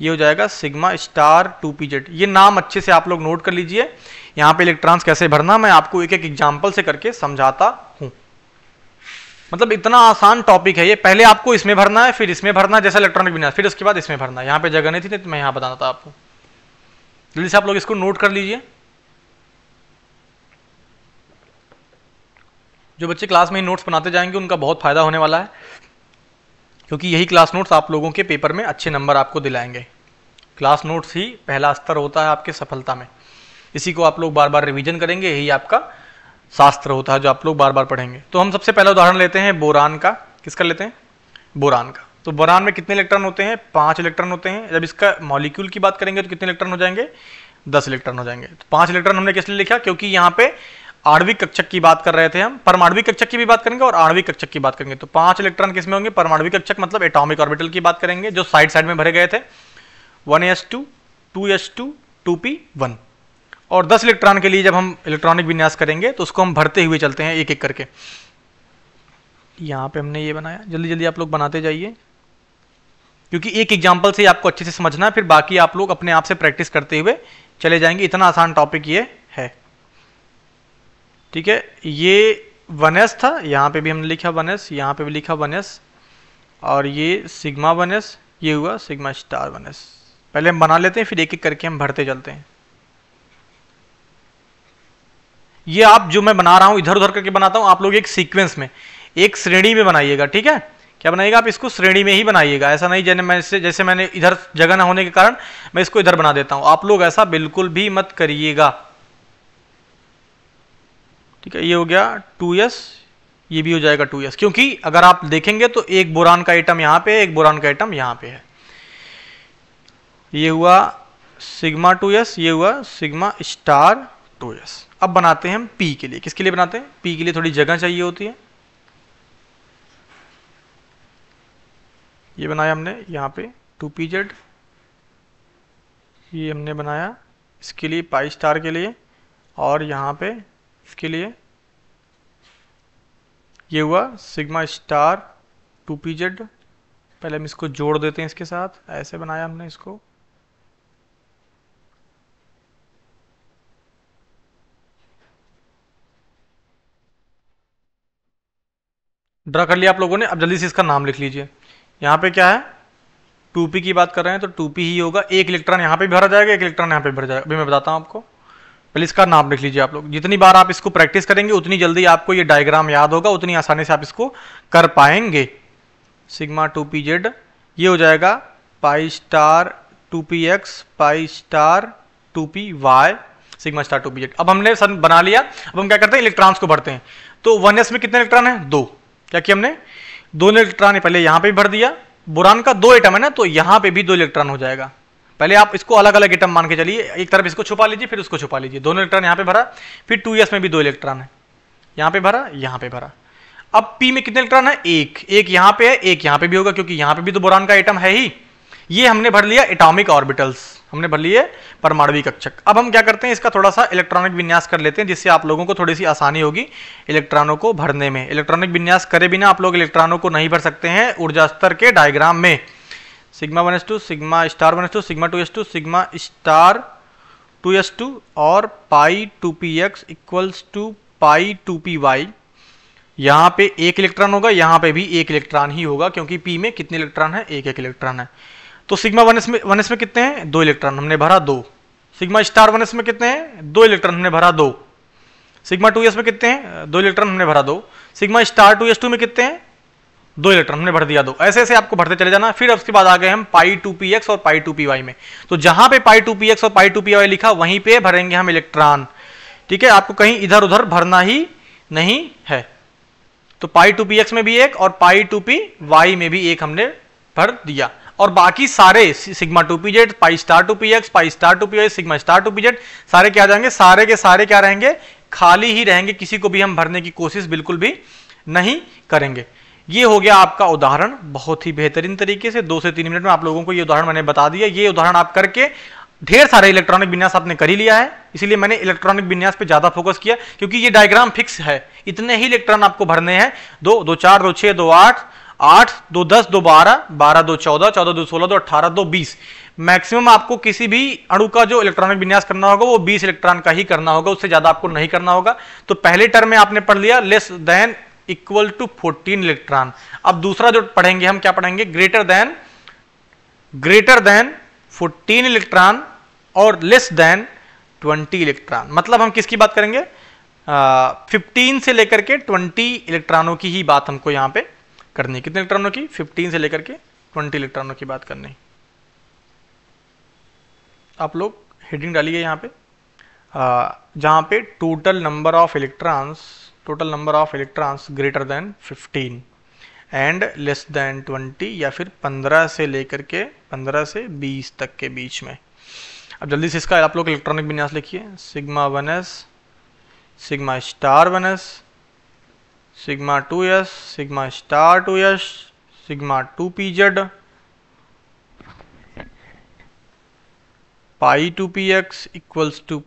ये हो जाएगा sigma star two p z. ये नाम अच्छे से आप लोग नोट कर लीजिए। यहाँ पे इलेक्ट्रॉन्स कैसे भरना, मैं आपको एक एक एग्ज़ाम्पल से करके समझाता हूँ। मतलब इतना आसान टॉपिक है ये। पहले आपको इसमें भरना है, फिर इसमें भरना है, जैसा इलेक्ट्रॉनिक बिना। फिर उसके बाद इसमें भरना है। यहाँ पे जगह नहीं थी नहीं तो मैं यहाँ बताना था आपको। जल्दी से आप लोग इसको नोट कर लीजिए। जो बच्चे क्लास में नोट्स बनाते जाएँगे, उनका बहुत फ़ायदा होने वाला है। क्योंकि यही क्लास नोट्स आप लोगों के पेपर में अच्छे नंबर आपको दिलाएँगे। क्लास नोट्स ही पहला स्तर होता है आपके सफलता में। इसी को आप लोग बार बार रिवीजन करेंगे, यही आपका शास्त्र होता है जो आप लोग बार बार पढ़ेंगे। तो हम सबसे पहला उदाहरण लेते हैं बोरान का। किसका लेते हैं? बोरान का। तो बोरान में कितने इलेक्ट्रॉन होते हैं? पाँच इलेक्ट्रॉन होते हैं। जब इसका मॉलिक्यूल की बात करेंगे तो कितने इलेक्ट्रॉन हो जाएँगे? दस इलेक्ट्रॉन हो जाएँगे। तो पाँच इलेक्ट्रॉन हमने किस लिए लिखा? क्योंकि यहाँ पे आणविक कक्षक की बात कर रहे थे हम। परमाणविक कक्षक की भी बात करेंगे और आणविक कक्षक की बात करेंगे। तो पाँच इलेक्ट्रॉन किसमें होंगे? परमाणविक कक्षक मतलब एटॉमिक ऑर्बिटल की बात करेंगे, जो साइड साइड में भरे गए थे। One s two two s two two p one. और दस इलेक्ट्रॉन के लिए जब हम इलेक्ट्रॉनिक विन्यास करेंगे तो उसको हम भरते हुए चलते हैं एक एक करके। यहाँ पे हमने ये बनाया। जल्दी जल्दी आप लोग बनाते जाइए। क्योंकि एक एग्ज़ाम्पल से आपको अच्छे से समझना है, फिर बाकी आप लोग अपने आप से प्रैक्टिस करते हुए चले जाएँगे। इतना आसान टॉपिक ये। ठीक है? ये वन एस था, यहाँ पे भी हमने लिखा वन एस यहाँ पे भी लिखा वन एस और ये सिग्मा वन एस ये हुआ सिग्मा स्टार वन एस पहले हम बना लेते हैं, फिर एक एक करके हम भरते चलते हैं। ये आप जो मैं बना रहा हूँ इधर उधर करके बनाता हूँ, आप लोग एक सीक्वेंस में, एक श्रेणी में बनाइएगा, ठीक है? क्या बनाइएगा आप इसको? श्रेणी में ही बनाइएगा। ऐसा नहीं जैसे मैं जैसे मैंने इधर जगह ना होने के कारण, मैं इसको इधर बना देता हूँ। आप लोग ऐसा बिल्कुल भी मत करिएगा। ठीक है, ये हो गया टू एस ये भी हो जाएगा टू एस क्योंकि अगर आप देखेंगे तो एक बोरान का आइटम यहाँ पे एक बोरान का आइटम यहाँ पे है। ये हुआ सिग्मा टू एस ये हुआ सिग्मा स्टार टू एस अब बनाते हैं हम पी के लिए। किसके लिए बनाते हैं? पी के लिए थोड़ी जगह चाहिए होती है। ये बनाया हमने यहाँ पे टू पी जेड। ये हमने बनाया इसके लिए पाई स्टार के लिए। और यहाँ पे इसके लिए। ये हुआ sigma star two p z पहले हम इसको जोड़ देते हैं इसके साथ। ऐसे बनाया हमने इसको। ड्रा कर लिया आप लोगों ने। अब जल्दी से इसका नाम लिख लीजिए। यहाँ पे क्या है? टू पी की बात कर रहे हैं तो टू पी ही होगा। एक इलेक्ट्रॉन यहाँ पे भरा जाएगा, एक इलेक्ट्रॉन यहाँ पे भरा जाएगा। अभी मैं बताता हूँ आपको। पहले इसका नाम लिख लीजिए आप लोग। जितनी बार आप इसको प्रैक्टिस करेंगे, उतनी जल्दी आपको ये डायग्राम याद होगा, उतनी आसानी से आप इसको कर पाएँगे। सिग्मा टू पी जेड, ये हो जाएगा pi star two p x, pi star two p y, sigma star two p z. अब हमने सन बना लिया। अब हम क्या करते हैं? इलेक्ट्रॉन्स को भरते हैं। तो वन एस में कितने इलेक्ट्रॉन है? दो। क्या किया हमने? दो इलेक्ट्रॉन पहले यहाँ पे भी भर दिया। बुरान का दो एटम है ना तो यहाँ पे भी दो इलेक्ट्रॉन हो जाएगा। पहले आप इसको अलग अलग एटम मान के चलिए। एक तरफ़ इसको छुपा लीजिए, फिर उसको छुपा लीजिए। दोनों इलेक्ट्रॉन यहाँ पे भरा, फिर टू में भी दो इलेक्ट्रॉन है। यहाँ पे भरा, यहाँ पे भरा। अब पी में कितने इलेक्ट्रॉन है? एक। एक यहाँ पे है, एक यहाँ पे भी होगा, क्योंकि यहाँ पे भी तो बोरान का आइटम है ही। ये हमने भर लिया एटॉमिक ऑर्बिटल्स हमने भर लिए परमाणविक कक्षक। अब हम क्या करते हैं, इसका थोड़ा सा इलेक्ट्रॉनिक विन्यास कर लेते हैं, जिससे आप लोगों को थोड़ी सी आसानी होगी इलेक्ट्रॉनों को भरने में। इलेक्ट्रॉनिक विन्यास करे बिना आप लोग इलेक्ट्रॉनों को नहीं भर सकते हैं ऊर्जा स्तर के डायग्राम में। Sigma one s two, sigma star one s two, sigma two s two, sigma star two s two और pi two p x equals to pi two p y. यहाँ पे एक इलेक्ट्रॉन होगा, यहाँ पे भी एक इलेक्ट्रॉन ही होगा, क्योंकि पी में कितने इलेक्ट्रॉन है? एक एक इलेक्ट्रॉन है। तो सिग्मा वन एस में, वन एस में कितने हैं? दो इलेक्ट्रॉन, हमने भरा दो। सिग्मा स्टार वन एस में कितने हैं? दो इलेक्ट्रॉन, हमने भरा दो। सिग्मा टू एस में कितने हैं? दो इलेक्ट्रॉन, हमने भरा दो। Sigma star two s two में कितने हैं? दो इलेक्ट्रॉन हमने भर दिया दो ऐसे ऐसे आपको भरते चले जाना फिर उसके बाद आ गए हम पाई टू पी एक्स और पाई टू पी वाई में तो जहाँ पे पाई टू पी एक्स और पाई टू पी वाई लिखा वहीं पे भरेंगे हम इलेक्ट्रॉन ठीक है आपको कहीं इधर उधर भरना ही नहीं है तो पाई टू पी एक्स में भी एक और पाई टू पी वाई में भी एक हमने भर दिया और बाकी सारे sigma two p z pi star two p x pi star two p y sigma star two p z सारे क्या जाएँगे सारे के सारे क्या रहेंगे खाली ही रहेंगे किसी को भी हम भरने की कोशिश बिल्कुल भी नहीं करेंगे ये हो गया आपका उदाहरण, बहुत ही बेहतरीन तरीके से, दो से तीन मिनट में आप लोगों को ये उदाहरण मैंने बता दिया। ये उदाहरण आप करके ढेर सारे इलेक्ट्रॉनिक विन्यास आपने कर ही लिया है, इसीलिए मैंने इलेक्ट्रॉनिक विन्यास पे ज़्यादा फोकस किया, क्योंकि ये डायग्राम फिक्स है। इतने ही इलेक्ट्रॉन आपको भरने हैं, दो दो चार, दो छह, दो आठ आठ, दो दस, दो बारह बारह, दो चौदह चौदह, दो सोलह, दो अठारह, दो बीस। मैक्सिमम आपको किसी भी अणु का जो इलेक्ट्रॉनिक विन्यास करना होगा, वो बीस इलेक्ट्रॉन का ही करना होगा, उससे ज़्यादा आपको नहीं करना होगा। तो पहले टर्म में आपने पढ़ लिया, less than equal to fourteen electron अब दूसरा जो पढ़ेंगे, हम क्या पढ़ेंगे? Greater than greater than fourteen electron और लेस देन ट्वेंटी इलेक्ट्रॉन मतलब हम किसकी बात करेंगे? फिफ्टीन से लेकर के ट्वेंटी इलेक्ट्रॉनों की ही बात हमको यहाँ पे करनी है। कितने इलेक्ट्रॉनों की? फिफ्टीन से लेकर के ट्वेंटी इलेक्ट्रॉनों की बात करनी आप लोग हेडिंग डालिए यहाँ पे। जहाँ पे total number of electrons total number of electrons greater than fifteen and less than twenty या फिर पंद्रह से लेकर के पंद्रह से बीस तक के बीच में। अब जल्दी से इसका आप लोग इलेक्ट्रॉनिक विन्यास लिखिए। Sigma one s sigma star one s sigma two s sigma star two s sigma two p z pi two p x equals to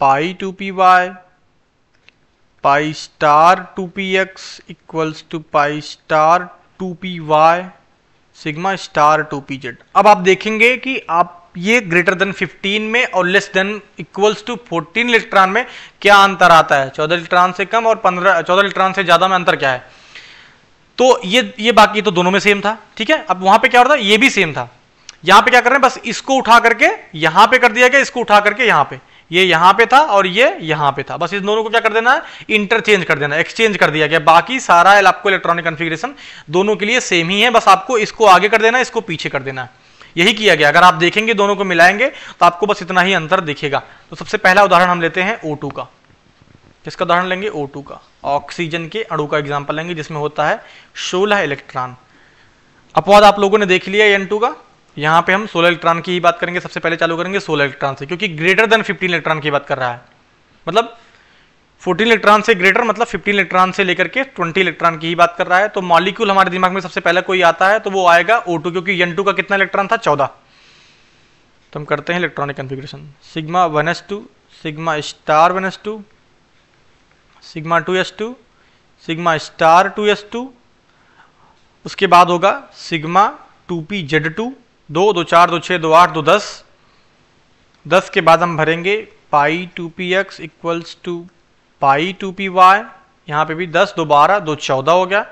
pi two p y two p x equals to pi star two p y sigma star two p z. अब आप देखेंगे कि आप ये greater than 15 में और less than equals to 14 electron में क्या अंतर आता है? 14 इलेक्ट्रॉन से कम और 15 14 इलेक्ट्रॉन से ज़्यादा में अंतर क्या है? तो ये ये बाकी तो दोनों में सेम था, ठीक है? अब वहाँ पे क्या हो रहा था? ये भी सेम था। यहाँ पे क्या कर रहे हैं? बस इसको उठा करके यहाँ पे कर दिया गया, इसको उठा करके यहाँ पे। ये यहाँ पे था और ये यहाँ पे था। बस इस दोनों को क्या कर देना है? इंटरचेंज कर देना एक्सचेंज कर दिया गया। बाकी सारा आपको इलेक्ट्रॉनिक कन्फिग्रेशन दोनों के लिए सेम ही है। बस आपको इसको आगे कर देना इसको पीछे कर देना है। यही किया गया। अगर आप देखेंगे, दोनों को मिलाएँगे तो आपको बस इतना ही अंतर दिखेगा। तो सबसे पहला उदाहरण हम लेते हैं O2 का। किसका उदाहरण लेंगे? O2 का। ऑक्सीजन के अणु का एग्ज़ाम्पल लेंगे, जिसमें होता है 16 इलेक्ट्रॉन अपवाद आप लोगों ने देख लिया एन का? यहाँ पे हम 16 इलेक्ट्रॉन की ही बात करेंगे, सबसे पहले चालू करेंगे 16 इलेक्ट्रॉन से, क्योंकि ग्रेटर देन 15 इलेक्ट्रॉन की बात कर रहा है। मतलब 14 इलेक्ट्रॉन से ग्रेटर मतलब 15 इलेक्ट्रॉन से लेकर के 20 इलेक्ट्रॉन की ही बात कर रहा है। तो मॉलिक्यूल हमारे दिमाग में सबसे पहले कोई आता है तो वो आएगा O2 क्योंकि N2 का कितना इलेक्ट्रॉन था? 14 तो हम करते हैं electronic configuration sigma one s two sigma star one s two sigma two s two sigma star two s two उसके बाद होगा sigma two p z two दो दो चार, दो छः दो आठ, दो दस। दस के बाद हम भरेंगे pi two p x equals to pi two p y. यहाँ पे भी दस, दो बारह, दो चौदह हो गया।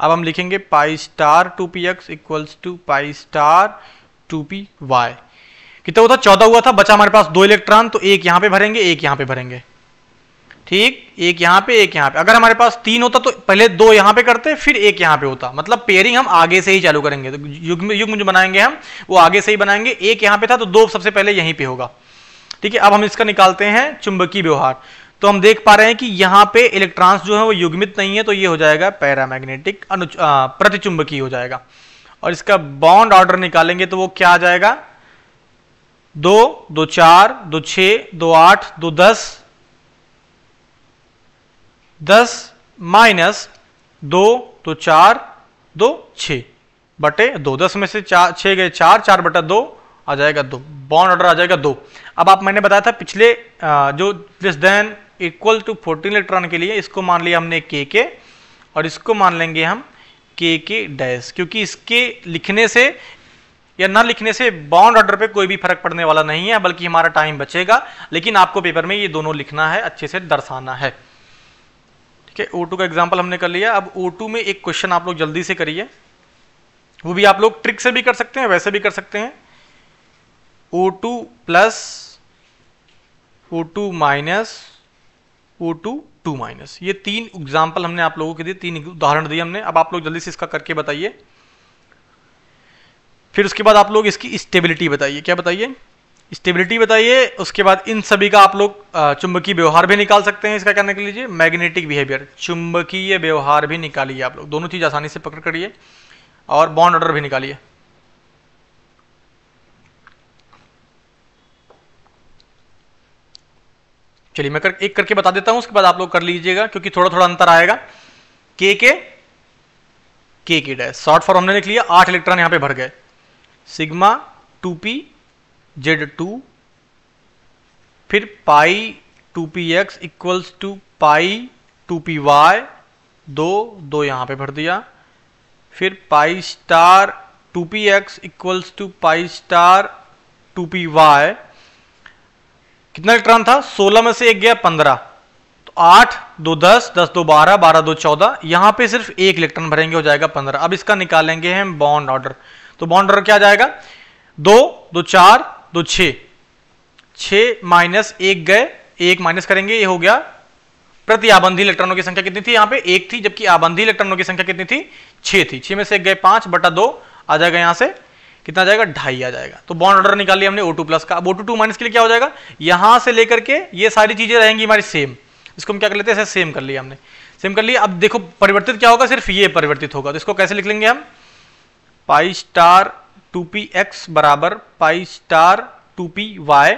अब हम लिखेंगे pi star two p x equals to pi star two p y. कितना हुआ था? चौदह हुआ था, बचा हमारे पास दो इलेक्ट्रॉन तो एक यहाँ पे भरेंगे, एक यहाँ पे भरेंगे। ठीक? एक यहाँ पे, एक यहाँ पे। अगर हमारे पास तीन होता तो पहले दो यहाँ पे करते, फिर एक यहाँ पे होता। मतलब पेयरिंग हम आगे से ही चालू करेंगे। तो युग्म युग्म जो बनाएँगे हम, वो आगे से ही बनाएँगे। एक यहाँ पे था तो दो सबसे पहले यहीं पे होगा। ठीक है? अब हम इसका निकालते हैं चुंबकीय व्यवहार। तो हम देख पा रहे हैं कि यहाँ पे इलेक्ट्रॉन्स जो है वो युग्मित नहीं है तो ये हो जाएगा पैरामैग्नेटिक प्रतिचुंबकीय हो जाएगा। और इसका बॉन्ड ऑर्डर निकालेंगे तो वो क्या आ जाएगा? दो दो चार, दो छ दो आठ, दो दस दस माइनस दो दो चार, दो छ बटे दो, दस में से चार, छह गए चार चार बटा दो आ जाएगा दो। बॉन्ड ऑर्डर आ जाएगा दो। अब आप मैंने बताया था पिछले जो this than equal to fourteen electron के लिए इसको मान लिया हमने के के, और इसको मान लेंगे हम के के डैश क्योंकि इसके लिखने से या ना लिखने से बॉन्ड ऑर्डर पे कोई भी फ़र्क पड़ने वाला नहीं है, बल्कि हमारा टाइम बचेगा। लेकिन आपको पेपर में ये दोनों लिखना है, अच्छे से दर्शाना है। ठीक है O2 का एग्ज़ाम्पल हमने कर लिया। अब O2 में एक क्वेश्चन आप लोग जल्दी से करिए। वो भी आप लोग ट्रिक से भी कर सकते हैं, वैसे भी कर सकते हैं। O2 plus O2 minus O2 to minus ये तीन एग्ज़ाम्पल हमने आप लोगों के दिए तीन उदाहरण दिए हमने। अब आप लोग जल्दी से इसका करके बताइए। फिर उसके बाद आप लोग इसकी स्टेबिलिटी बताइए। क्या बताइए? स्टेबिलिटी बताइए उसके बाद इन सभी का आप लोग चुंबकीय व्यवहार भी निकाल सकते हैं इसका क्या निकल लीजिए मैग्नेटिक बिहेवियर चुंबकीय व्यवहार भी निकालिए आप लोग। दोनों चीज़ आसानी से पकड़ करिए और बॉन्ड ऑर्डर भी निकालिए। चलिए मैं कर, एक करके बता देता हूँ उसके बाद आप लोग कर लीजिएगा क्योंकि थोड़ा थोड़ा अंतर आएगा। के के के के डैश। शॉर्ट फॉर्म हमने लिख लिया आठ इलेक्ट्रॉन यहाँ पे भर गए। Sigma two p z two फिर pi two p x equals to pi two p y दो दो यहाँ पे भर दिया। फिर pi star two p x equals to pi star two p y कितना इलेक्ट्रॉन था? 16 में से एक गया 15 तो 8 दो 10 10 दो 12 12 दो 14 यहाँ पे सिर्फ़ एक इलेक्ट्रॉन भरेंगे, हो जाएगा 15 अब इसका निकालेंगे हम बॉन्ड ऑर्डर तो बॉन्ड ऑर्डर क्या जाएगा? दो दो चार दो छ। छ माइनस एक गए, एक माइनस करेंगे, ये हो गया प्रति आबंधी इलेक्ट्रॉनों की संख्या कितनी थी यहाँ पे? एक थी, जबकि आबंधी इलेक्ट्रॉनों की संख्या कितनी थी? छह थी। छह में से एक गए पाँच, बटा दो आ जाएगा यहाँ से, कितना जाएगा? ढाई आ जाएगा। तो बॉन्ड ऑर्डर निकाल लिया हमने O2 प्लस का। O2 टू माइनस के लिए क्या हो जाएगा? यहाँ से लेकर के ये सारी चीज़ें रहेंगी हमारी सेम इसको हम क्या कर लेते हैं? सेम कर लिया हमने। सेम कर लिया। अब देखो, परिवर्तित क्या होगा? सिर्फ़ ये परिवर्तित होगा। तो इसको कैसे लिख लेंगे हम? Pi star two p x बराबर pi star two p y.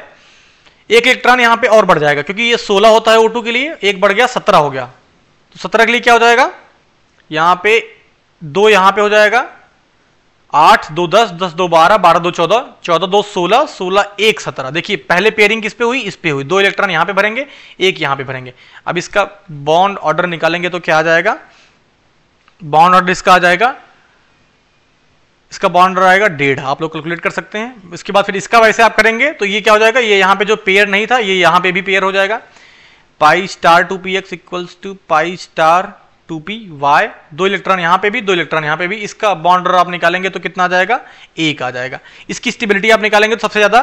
एक इलेक्ट्रॉन यहाँ पे और बढ़ जाएगा, क्योंकि ये 16 होता है O2 के लिए, एक बढ़ गया 17 हो गया। तो 17 के लिए क्या हो जाएगा? यहाँ पे दो यहाँ पे हो जाएगा। आठ, दो दस दस, दो बारह बारह, दो, चौदह चौदह, दो, सोलह सोलह, एक, सत्रह। देखिए, पहले पेयरिंग किस पे हुई? इस पे हुई। दो इलेक्ट्रॉन यहाँ पे भरेंगे, एक यहाँ पे भरेंगे। अब इसका बॉन्ड ऑर्डर निकालेंगे तो क्या आ जाएगा? बॉन्ड ऑर्डर इसका आ जाएगा। इसका बॉन्ड रहेगा डेढ़, आप लोग कैलकुलेट कर सकते हैं। इसके बाद फिर इसका वैसे आप करेंगे तो ये क्या हो जाएगा? ये यहाँ पे जो पेयर नहीं था, ये यहाँ पे भी पेयर हो जाएगा। Pi star two p x equals to pi star two p y दो इलेक्ट्रॉन यहाँ पे भी, दो इलेक्ट्रॉन यहाँ पे भी। इसका बॉन्डर आप निकालेंगे तो कितना आ जाएगा? एक आ जाएगा। इसकी स्टेबिलिटी आप निकालेंगे तो सबसे ज़्यादा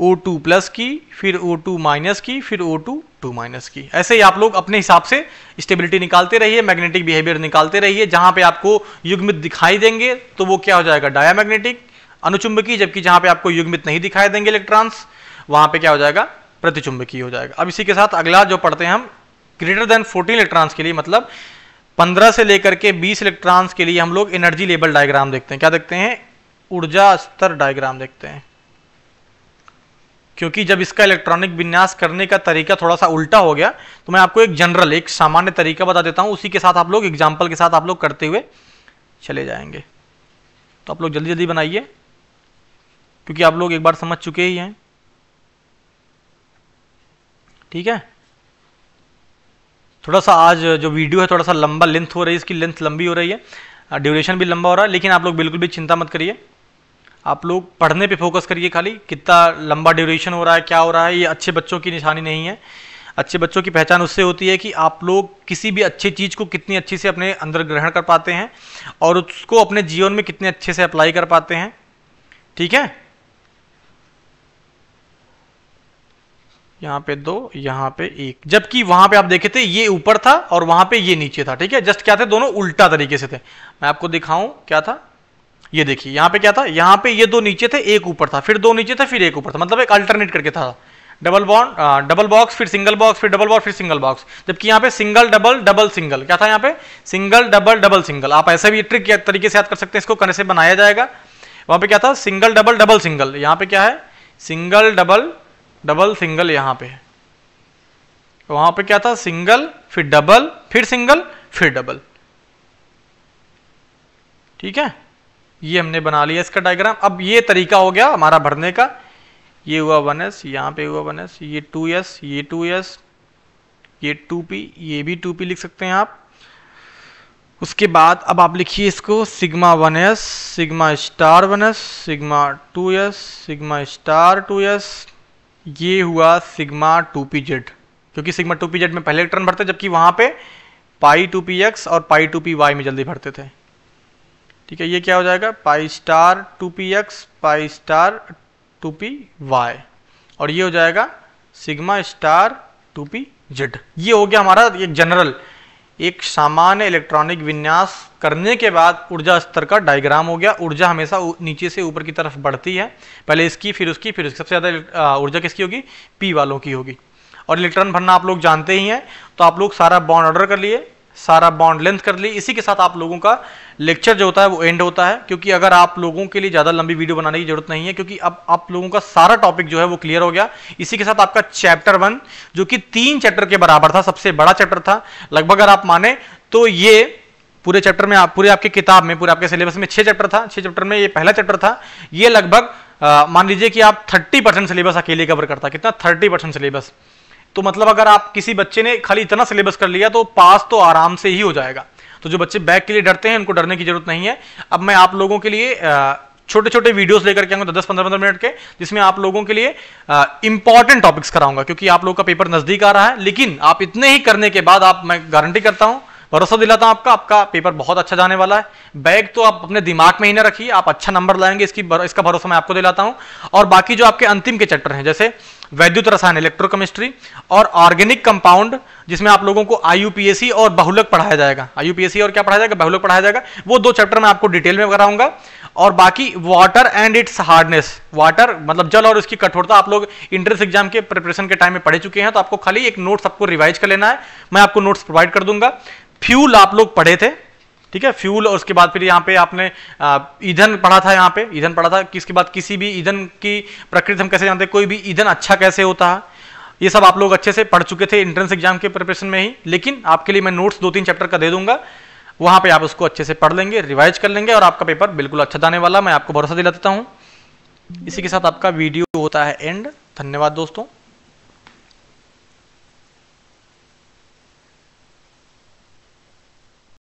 O2 प्लस की, फिर O2 माइनस की, फिर O2 टू टू माइनस की। ऐसे ही आप लोग अपने हिसाब से स्टेबिलिटी निकालते रहिए मैग्नेटिक बिहेवियर निकालते रहिए। जहाँ पे आपको युग्मित दिखाई देंगे तो वो क्या हो जाएगा? डायामैग्नेटिक अनुचुंबकीय, जबकि जहाँ पे आपको युग्मित नहीं दिखाई देंगे इलेक्ट्रॉन्स वहाँ पे क्या हो जाएगा? प्रतिचुंबकीय हो जाएगा। अब इसी के साथ अगला जो पढ़ते हैं हम ग्रेटर देन 14 इलेक्ट्रॉन्स के लिए मतलब पंद्रह से लेकर के बीस इलेक्ट्रॉन्स के लिए हम लोग एनर्जी लेवल डायग्राम देखते हैं। क्या देखते हैं? ऊर्जा स्तर डायग्राम देखते हैं। क्योंकि जब इसका इलेक्ट्रॉनिक विन्यास करने का तरीका थोड़ा सा उल्टा हो गया तो मैं आपको एक जनरल एक सामान्य तरीका बता देता हूँ, उसी के साथ आप लोग एग्ज़ाम्पल के साथ आप लोग करते हुए चले जाएँगे। तो आप लोग जल्दी जल्दी बनाइए, क्योंकि आप लोग एक बार समझ चुके ही हैं। ठीक है? थोड़ा सा आज जो वीडियो है, थोड़ा सा लंबा लेंथ हो रही है, इसकी लेंथ लंबी हो रही है ड्यूरेशन भी लंबा हो रहा है, लेकिन आप लोग बिल्कुल भी चिंता मत करिए। आप लोग पढ़ने पे फोकस करिए खाली, कितना लंबा ड्यूरेशन हो रहा है, क्या हो रहा है, ये अच्छे बच्चों की निशानी नहीं है। अच्छे बच्चों की पहचान उससे होती है कि आप लोग किसी भी अच्छी चीज़ को कितनी अच्छी से अपने अंदर ग्रहण कर पाते हैं और उसको अपने जीवन में कितने अच्छे से अप्लाई कर पाते हैं। ठीक है? यहाँ पे दो, यहाँ पे एक। जबकि वहाँ पे आप देखे थे, ये ऊपर था और वहाँ पे ये नीचे था। ठीक है? जस्ट क्या थे? दोनों उल्टा तरीके से थे। मैं आपको दिखाऊँ क्या था? ये देखिए, यहाँ पे क्या था? यहाँ पे ये दो नीचे थे, एक ऊपर था। फिर दो नीचे थे, फिर एक ऊपर था। मतलब एक अल्टरनेट करके था। डबल बॉन्ड डबल बॉक्स फिर सिंगल बॉक्स फिर डबल बॉक्स फिर सिंगल बॉक्स जबकि यहाँ पे सिंगल डबल डबल सिंगल क्या था यहाँ पे? सिंगल डबल डबल सिंगल आप ऐसे भी ट्रिक तरीके से याद कर सकते हैं, इसको कैसे बनाया जाएगा। वहाँ पे क्या था? सिंगल डबल डबल सिंगल यहाँ पे क्या है? सिंगल डबल डबल सिंगल यहाँ पे। वहाँ पे क्या था? सिंगल फिर डबल फिर सिंगल फिर डबल ठीक है? ये हमने बना लिया इसका डायग्राम अब ये तरीका हो गया हमारा भरने का। ये हुआ वन एस यहाँ पे हुआ वन एस ये टू एस ये टू एस ये टू पी ये भी टू पी लिख सकते हैं आप। उसके बाद अब आप लिखिए इसको sigma one s sigma star one s sigma two s sigma star two s ये हुआ सिग्मा टू पी जेड क्योंकि सिग्मा टू पी जेड में पहले टर्न भरते जबकि वहाँ पे पाई टू पी एक्स और पाई टू पी वाई में जल्दी भरते थे। ठीक है, ये क्या हो जाएगा? Pi star two p x, pi star two p y. और ये हो जाएगा sigma star two p z. ये हो गया हमारा एक जनरल। एक सामान्य इलेक्ट्रॉनिक विन्यास करने के बाद ऊर्जा स्तर का डायग्राम हो गया। ऊर्जा हमेशा नीचे से ऊपर की तरफ़ बढ़ती है। पहले इसकी, फिर उसकी फिर उसकी। सबसे ज़्यादा ऊर्जा किसकी होगी? पी वालों की होगी। और इलेक्ट्रॉन भरना आप लोग जानते ही हैं तो आप लोग सारा बॉन्ड ऑर्डर कर लिए। सारा बॉन्ड लेंथ कर ली। इसी के साथ आप लोगों का लेक्चर जो होता है वो एंड होता है, क्योंकि अगर आप लोगों के लिए ज़्यादा लंबी वीडियो बनाने की ज़रूरत नहीं है, क्योंकि अब आप लोगों का सारा टॉपिक जो है वो क्लियर हो गया। इसी के साथ आपका चैप्टर वन जो कि तीन चैप्टर के बराबर था, सबसे बड़ा चैप्टर था। लगभग अगर आप माने तो ये पूरे चैप्टर में आप, पूरे आपके किताब में, पूरे आपके सिलेबस में छह चैप्टर था। छह चैप्टर में ये पहला चैप्टर था। ये लगभग मान लीजिए कि आप थर्टी परसेंट सिलेबस अकेले कवर करता। कितना? थर्टी परसेंट सिलेबस तो मतलब अगर आप किसी बच्चे ने खाली इतना सिलेबस कर लिया तो पास तो आराम से ही हो जाएगा। तो जो बच्चे बैक के लिए डरते हैं, उनको डरने की ज़रूरत नहीं है। अब मैं आप लोगों के लिए छोटे छोटे वीडियोस लेकर के आऊँगा दस पंद्रह पंद्रह मिनट के, जिसमें आप लोगों के लिए इंपॉर्टेंट टॉपिक्स कराऊँगा, क्योंकि आप लोगों का पेपर नज़दीक आ रहा है। लेकिन आप इतने ही करने के बाद आप, मैं गारंटी करता हूँ, भरोसा दिलाता हूँ आपका आपका पेपर बहुत अच्छा जाने वाला है। बैग तो आप अपने दिमाग में ही ना रखिए, आप अच्छा नंबर लाएँगे, इसकी इसका भरोसा मैं आपको दिलाता हूँ। और बाकी जो आपके अंतिम के चैप्टर हैं, जैसे वैद्युत रसायन इलेक्ट्रोकेमिस्ट्री और ऑर्गेनिक कंपाउंड जिसमें आप लोगों को आईयूपीएससी और बहुलक पढ़ाया जाएगा। आईयूपीएससी और क्या पढ़ाया जाएगा? बहुलक पढ़ाया जाएगा। वो दो चैप्टर मैं आपको डिटेल में कराऊँगा। और बाकी water and its hardness water मतलब जल और उसकी कठोरता, आप लोग इंट्रेंस एग्ज़ाम के प्रिपरेशन के टाइम में पढ़े चुके हैं तो आपको खाली एक नोट्स आपको रिवाइज कर लेना है। मैं आपको नोट्स प्रोवाइड कर दूँगा। फ्यूल आप लोग पढ़े थे। ठीक है? फ्यूल और उसके बाद फिर यहाँ पे आपने ईंधन पढ़ा था यहाँ पे। ईंधन पढ़ा था किसके बाद किसी भी ईंधन की प्रकृति हम कैसे जानते हैं? कोई भी ईंधन अच्छा कैसे होता? है ये सब आप लोग अच्छे से पढ़ चुके थे एंट्रेंस एग्ज़ाम के प्रिपरेशन में ही। लेकिन आपके लिए मैं नोट्स दो तीन चैप्टर का दे दूँगा। वहाँ पे आप उसको अच्छे से पढ़ लेंगे रिवाइज कर लेंगे और आपका पेपर बिल्कुल अच्छा जाने वाला। मैं आपको भरोसा दिला देता हूँ। इसी के साथ आपका वीडियो होता है एंड धन्यवाद दोस्तों।